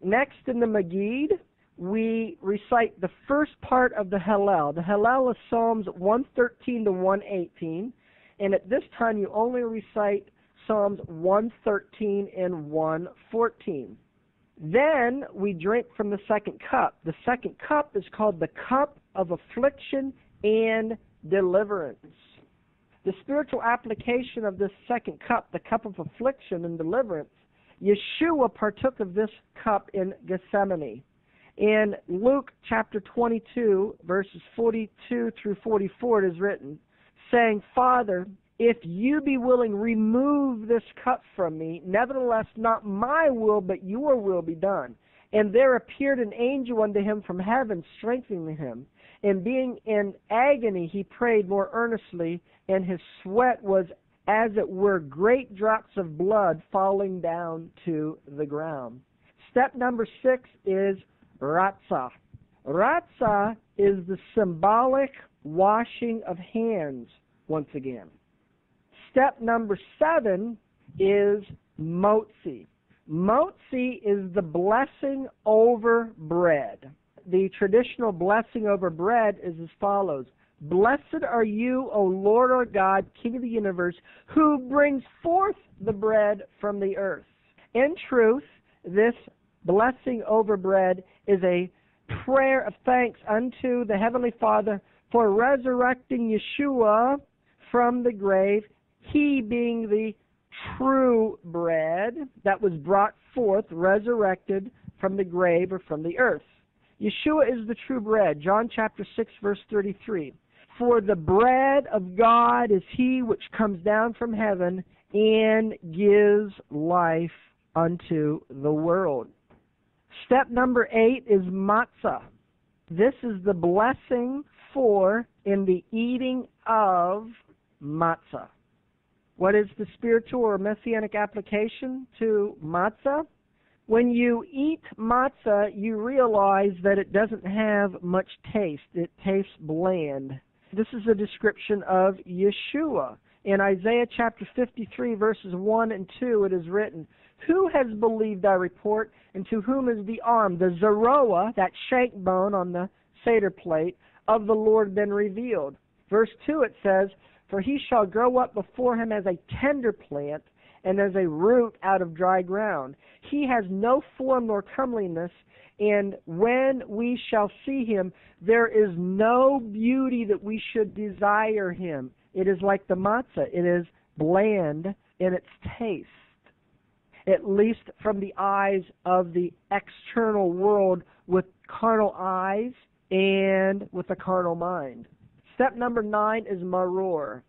Next in the Magid, we recite the first part of the Hallel. The Hallel is Psalms 113 to 118, and at this time you only recite Psalms 113 and 114. Then we drink from the second cup. The second cup is called the cup of affliction and deliverance. The spiritual application of this second cup, the cup of affliction and deliverance, Yeshua partook of this cup in Gethsemane. In Luke chapter 22, verses 42 through 44, it is written, saying, Father, if you be willing, remove this cup from me. Nevertheless, not my will, but your will be done. And there appeared an angel unto him from heaven, strengthening him. And being in agony, he prayed more earnestly, and his sweat was as it were great drops of blood falling down to the ground. Step number six is Ratzah. Ratzah is the symbolic washing of hands once again. Step number seven is Motzi. Motzi is the blessing over bread. The traditional blessing over bread is as follows Blessed are you, O Lord our God, King of the universe, who brings forth the bread from the earth. In truth, this blessing over bread is a prayer of thanks unto the Heavenly Father for resurrecting Yeshua from the grave, he being the true bread that was brought forth, resurrected from the grave or from the earth. Yeshua is the true bread. John chapter 6, verse 33. For the bread of God is he which comes down from heaven and gives life unto the world. Step number eight is matzah. This is the blessing for in the eating of matzah. What is the spiritual or messianic application to matzah? When you eat matzah, you realize that it doesn't have much taste. It tastes bland. This is a description of Yeshua. In Isaiah chapter 53, verses 1 and 2, it is written, who has believed thy report, and to whom is the arm, the zeroah, that shank bone on the Seder plate, of the Lord been revealed? Verse 2 it says, For he shall grow up before him as a tender plant, and as a root out of dry ground. He has no form nor comeliness, and when we shall see him, there is no beauty that we should desire him. It is like the matzah, it is bland in its taste at least from the eyes of the external world with carnal eyes and with a carnal mind. Step number nine is maror.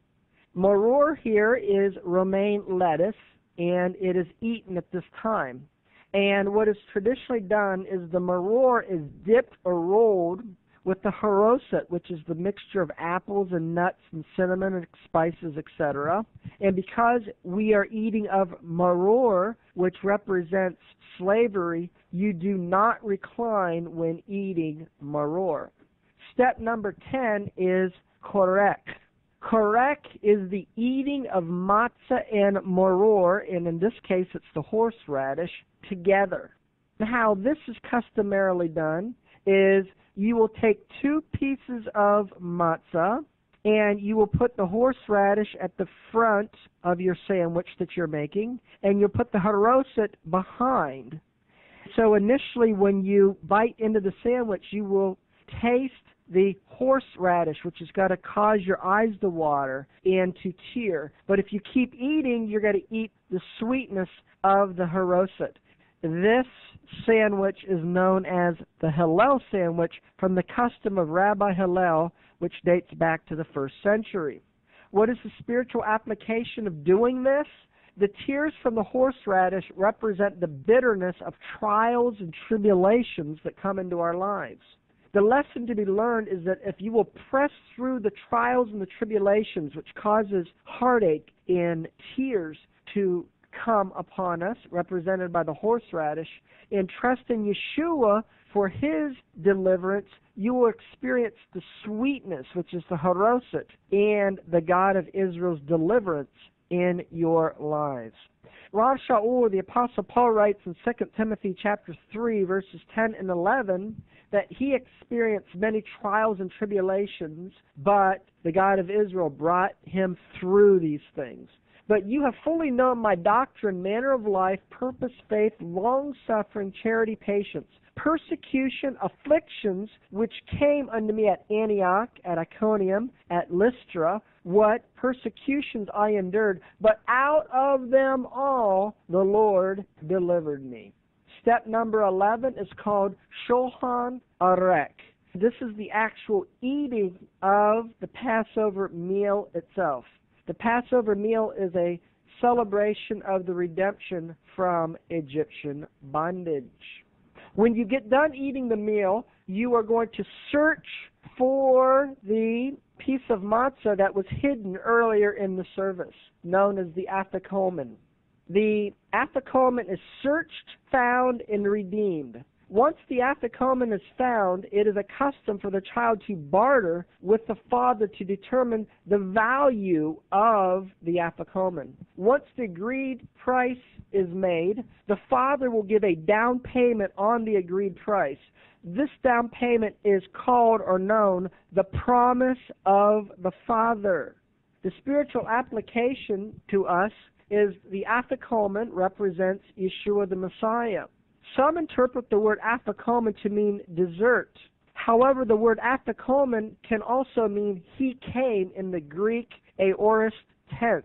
Maror here is romaine lettuce, and it is eaten at this time. And what is traditionally done is the maror is dipped or rolled with the haroset, which is the mixture of apples and nuts and cinnamon and spices, etc. And because we are eating of maror, which represents slavery, you do not recline when eating maror. Step number 10 is korek. Korek is the eating of matzah and maror, and in this case it's the horseradish, together. How this is customarily done is you will take two pieces of matzah and you will put the horseradish at the front of your sandwich that you're making, and you'll put the haroset behind. So initially, when you bite into the sandwich, you will taste the horseradish, which has got to cause your eyes to water and to tear. But if you keep eating, you're going to eat the sweetness of the haroset. This sandwich is known as the Hillel sandwich from the custom of Rabbi Hillel, which dates back to the first century. What is the spiritual application of doing this? The tears from the horseradish represent the bitterness of trials and tribulations that come into our lives. The lesson to be learned is that if you will press through the trials and the tribulations, which causes heartache and tears to come upon us, represented by the horseradish, and trust in Yeshua for his deliverance, you will experience the sweetness, which is the haroset, and the God of Israel's deliverance in your lives. Rav Shaul, the Apostle Paul writes in 2 Timothy chapter 3, verses 10 and 11, that he experienced many trials and tribulations, but the God of Israel brought him through these things. But you have fully known my doctrine, manner of life, purpose, faith, long suffering, charity, patience, persecution, afflictions, which came unto me at Antioch, at Iconium, at Lystra, what persecutions I endured, but out of them all the Lord delivered me. Step number 11 is called Shulchan Arek. This is the actual eating of the Passover meal itself. The Passover meal is a celebration of the redemption from Egyptian bondage. When you get done eating the meal, you are going to search for the piece of matzah that was hidden earlier in the service, known as the afikomen. The afikomen is searched, found, and redeemed. Once the afikomen is found, it is a custom for the child to barter with the father to determine the value of the afikomen. Once the agreed price is made, the father will give a down payment on the agreed price. This down payment is called or known the promise of the father. The spiritual application to us is the afikomen represents Yeshua the Messiah. Some interpret the word afikomen to mean dessert. However, the word afikomen can also mean he came in the Greek aorist tense.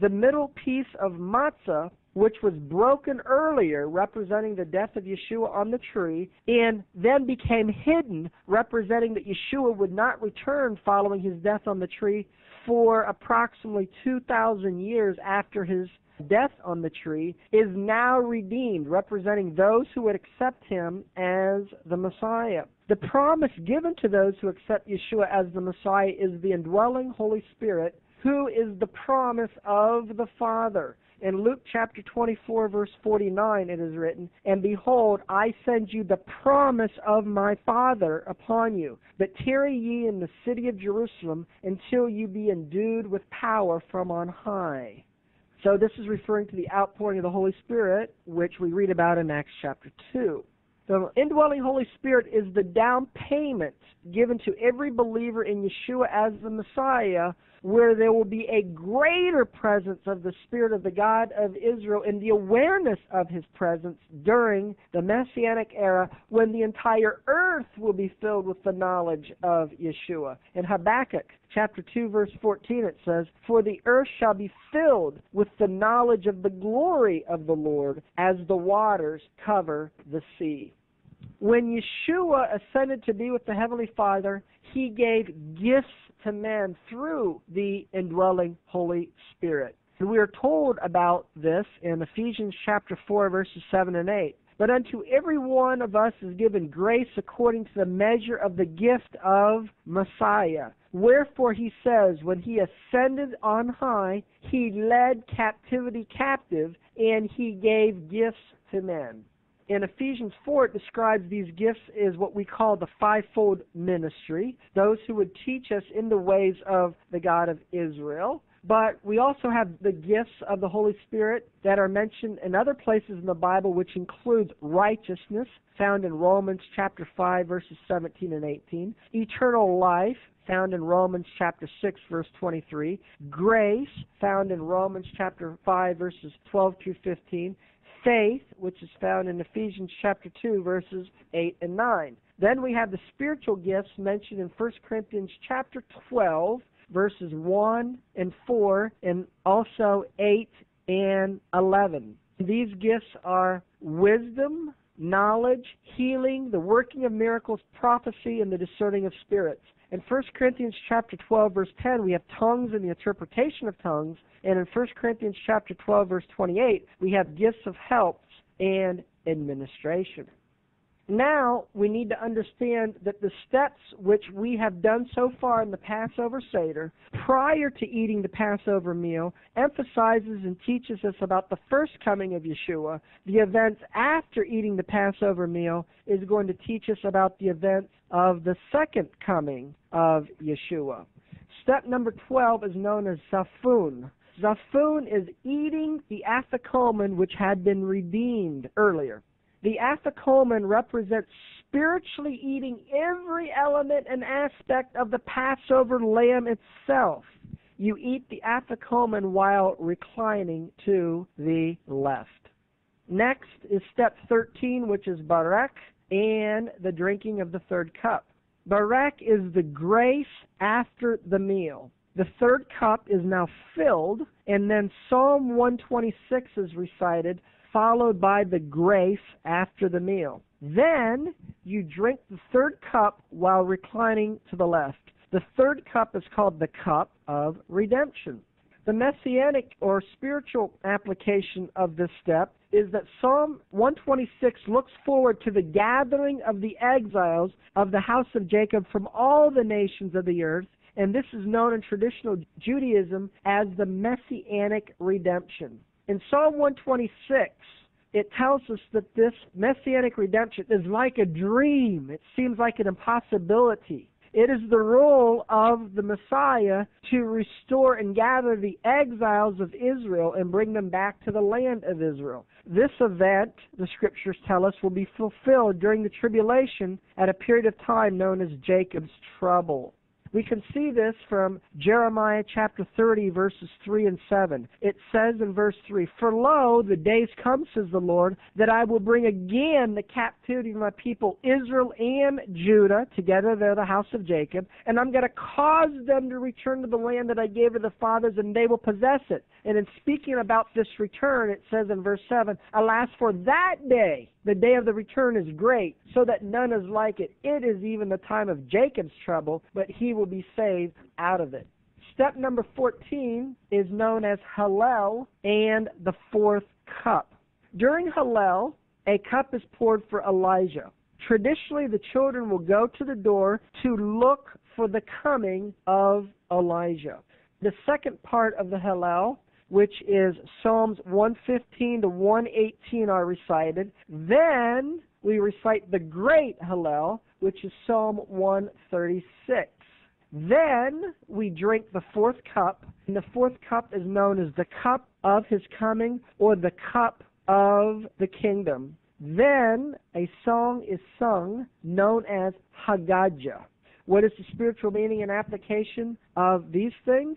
The middle piece of matzah, which was broken earlier, representing the death of Yeshua on the tree, and then became hidden, representing that Yeshua would not return following his death on the tree for approximately 2,000 years after his death on the tree, is now redeemed, representing those who would accept him as the Messiah. The promise given to those who accept Yeshua as the Messiah is the indwelling Holy Spirit, who is the promise of the Father. In Luke chapter 24, verse 49, it is written, And behold, I send you the promise of my Father upon you. But tarry ye in the city of Jerusalem until you be endued with power from on high. So this is referring to the outpouring of the Holy Spirit, which we read about in Acts chapter 2. The indwelling Holy Spirit is the down payment given to every believer in Yeshua as the Messiah where there will be a greater presence of the Spirit of the God of Israel and the awareness of His presence during the Messianic era when the entire earth will be filled with the knowledge of Yeshua. In Habakkuk chapter 2 verse 14 it says, For the earth shall be filled with the knowledge of the glory of the Lord as the waters cover the sea. When Yeshua ascended to be with the Heavenly Father, He gave gifts to man through the indwelling Holy Spirit. We are told about this in Ephesians chapter 4, verses 7 and 8. But unto every one of us is given grace according to the measure of the gift of Messiah. Wherefore he says, When he ascended on high, he led captivity captive, and he gave gifts to men. In Ephesians 4, it describes these gifts as what we call the fivefold ministry, those who would teach us in the ways of the God of Israel. But we also have the gifts of the Holy Spirit that are mentioned in other places in the Bible, which includes righteousness, found in Romans chapter 5, verses 17 and 18, eternal life, found in Romans chapter 6 verse 23, grace found in Romans chapter 5 verses 12 through 15, faith which is found in Ephesians chapter 2 verses 8 and 9. Then we have the spiritual gifts mentioned in 1 Corinthians chapter 12 verses 1 and 4 and also 8 and 11. These gifts are wisdom, knowledge, healing, the working of miracles, prophecy, and the discerning of spirits. In 1 Corinthians chapter 12 verse 10, we have tongues and the interpretation of tongues, and in 1 Corinthians chapter 12 verse 28, we have gifts of helps and administration. Now we need to understand that the steps which we have done so far in the Passover Seder prior to eating the Passover meal emphasizes and teaches us about the first coming of Yeshua. The events after eating the Passover meal is going to teach us about the events of the second coming of Yeshua. Step number 12 is known as Zafun. Zafun is eating the afikomen which had been redeemed earlier. The afikomen represents spiritually eating every element and aspect of the Passover lamb itself. You eat the afikomen while reclining to the left. Next is step 13, which is barak and the drinking of the third cup. Barak is the grace after the meal. The third cup is now filled, and then Psalm 126 is recited, followed by the grace after the meal. Then you drink the third cup while reclining to the left. The third cup is called the cup of redemption. The messianic or spiritual application of this step is that Psalm 126 looks forward to the gathering of the exiles of the house of Jacob from all the nations of the earth, and this is known in traditional Judaism as the messianic redemption. In Psalm 126, it tells us that this messianic redemption is like a dream. It seems like an impossibility. It is the role of the Messiah to restore and gather the exiles of Israel and bring them back to the land of Israel. This event, the scriptures tell us, will be fulfilled during the tribulation at a period of time known as Jacob's trouble. We can see this from Jeremiah chapter 30, verses 3 and 7. It says in verse 3 For lo, the days come, says the Lord, that I will bring again the captivity of my people, Israel and Judah, together they're the house of Jacob, and I'm going to cause them to return to the land that I gave to the fathers, and they will possess it. And in speaking about this return, it says in verse 7 Alas, for that day, the day of the return is great, so that none is like it. It is even the time of Jacob's trouble, but he will be saved out of it. Step number 14 is known as Hallel and the fourth cup. During Hallel, a cup is poured for Elijah. Traditionally, the children will go to the door to look for the coming of Elijah. The second part of the Hallel which is Psalms 115 to 118 are recited. Then we recite the great Hallel, which is Psalm 136. Then we drink the fourth cup, and the fourth cup is known as the cup of his coming or the cup of the kingdom. Then a song is sung known as Haggadah. What is the spiritual meaning and application of these things?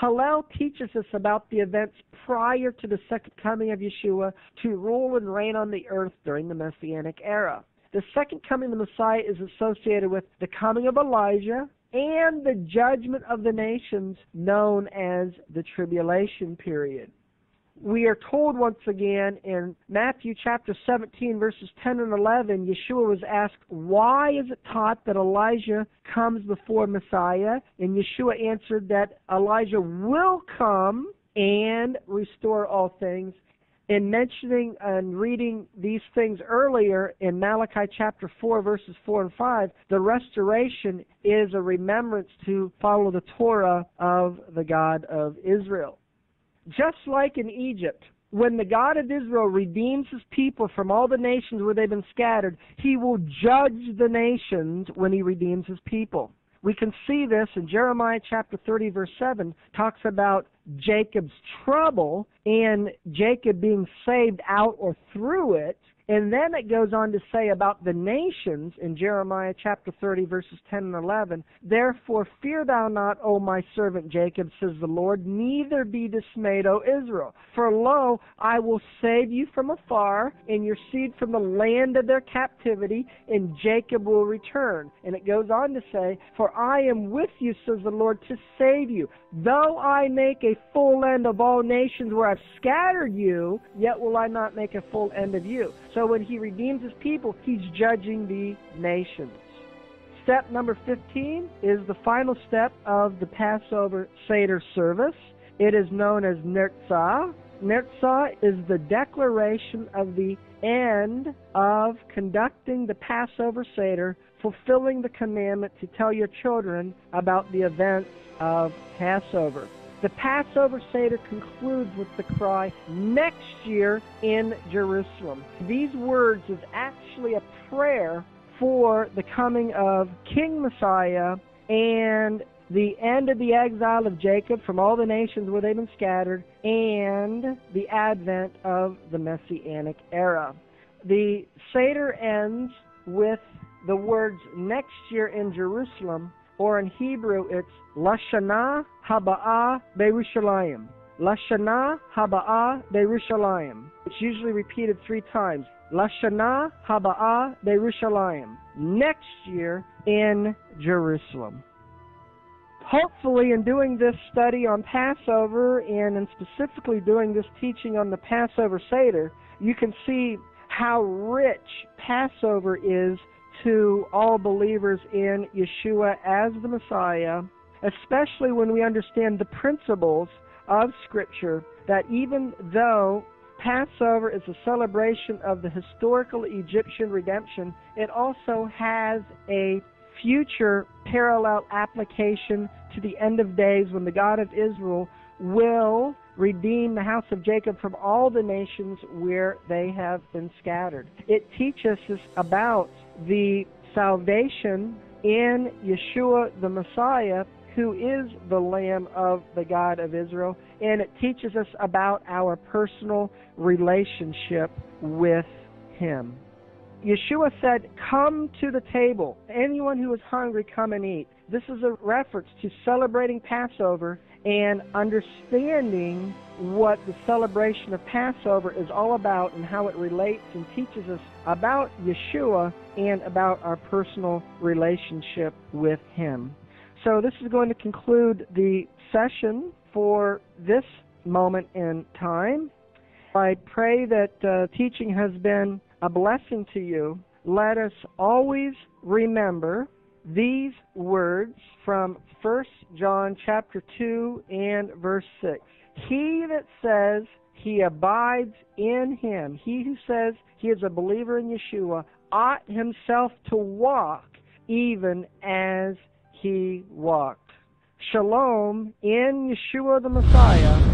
Hallel teaches us about the events prior to the second coming of Yeshua to rule and reign on the earth during the Messianic era. The second coming of the Messiah is associated with the coming of Elijah and the judgment of the nations known as the tribulation period we are told once again in Matthew chapter 17, verses 10 and 11, Yeshua was asked, Why is it taught that Elijah comes before Messiah? And Yeshua answered that Elijah will come and restore all things. In mentioning and reading these things earlier in Malachi chapter 4, verses 4 and 5, the restoration is a remembrance to follow the Torah of the God of Israel. Just like in Egypt, when the God of Israel redeems his people from all the nations where they've been scattered, he will judge the nations when he redeems his people. We can see this in Jeremiah chapter 30, verse 7, talks about Jacob's trouble and Jacob being saved out or through it. And then it goes on to say about the nations in Jeremiah chapter 30, verses 10 and 11 Therefore fear thou not, O my servant Jacob, says the Lord, neither be dismayed, O Israel. For lo, I will save you from afar, and your seed from the land of their captivity, and Jacob will return. And it goes on to say, For I am with you, says the Lord, to save you. Though I make a full end of all nations where I've scattered you, yet will I not make a full end of you. So when he redeems his people, he's judging the nations. Step number 15 is the final step of the Passover Seder service. It is known as Nertzah. Nertzah is the declaration of the end of conducting the Passover Seder, fulfilling the commandment to tell your children about the events of Passover. The Passover Seder concludes with the cry, next year in Jerusalem. These words is actually a prayer for the coming of King Messiah and the end of the exile of Jacob from all the nations where they've been scattered, and the advent of the Messianic era. The Seder ends with the words next year in Jerusalem, or in Hebrew it's Lashana Haba'ah Berushalayim. Lashana Haba'ah Berushalayim. It's usually repeated three times. Lashana Haba'ah Berushalayim. Next year in Jerusalem. Hopefully, in doing this study on Passover and in specifically doing this teaching on the Passover Seder, you can see how rich Passover is to all believers in Yeshua as the Messiah, especially when we understand the principles of Scripture that even though Passover is a celebration of the historical Egyptian redemption, it also has a future parallel application to the end of days when the God of Israel will redeem the house of Jacob from all the nations where they have been scattered. It teaches us about the salvation in Yeshua the Messiah, who is the Lamb of the God of Israel, and it teaches us about our personal relationship with Him. Yeshua said, Come to the table. Anyone who is hungry, come and eat. This is a reference to celebrating Passover and understanding what the celebration of Passover is all about and how it relates and teaches us about Yeshua and about our personal relationship with Him. So, this is going to conclude the session for this moment in time. I pray that uh, teaching has been a blessing to you. Let us always remember these words from 1 John chapter 2 and verse 6. He that says he abides in him, he who says he is a believer in Yeshua, ought himself to walk even as he walked. Shalom in Yeshua the Messiah.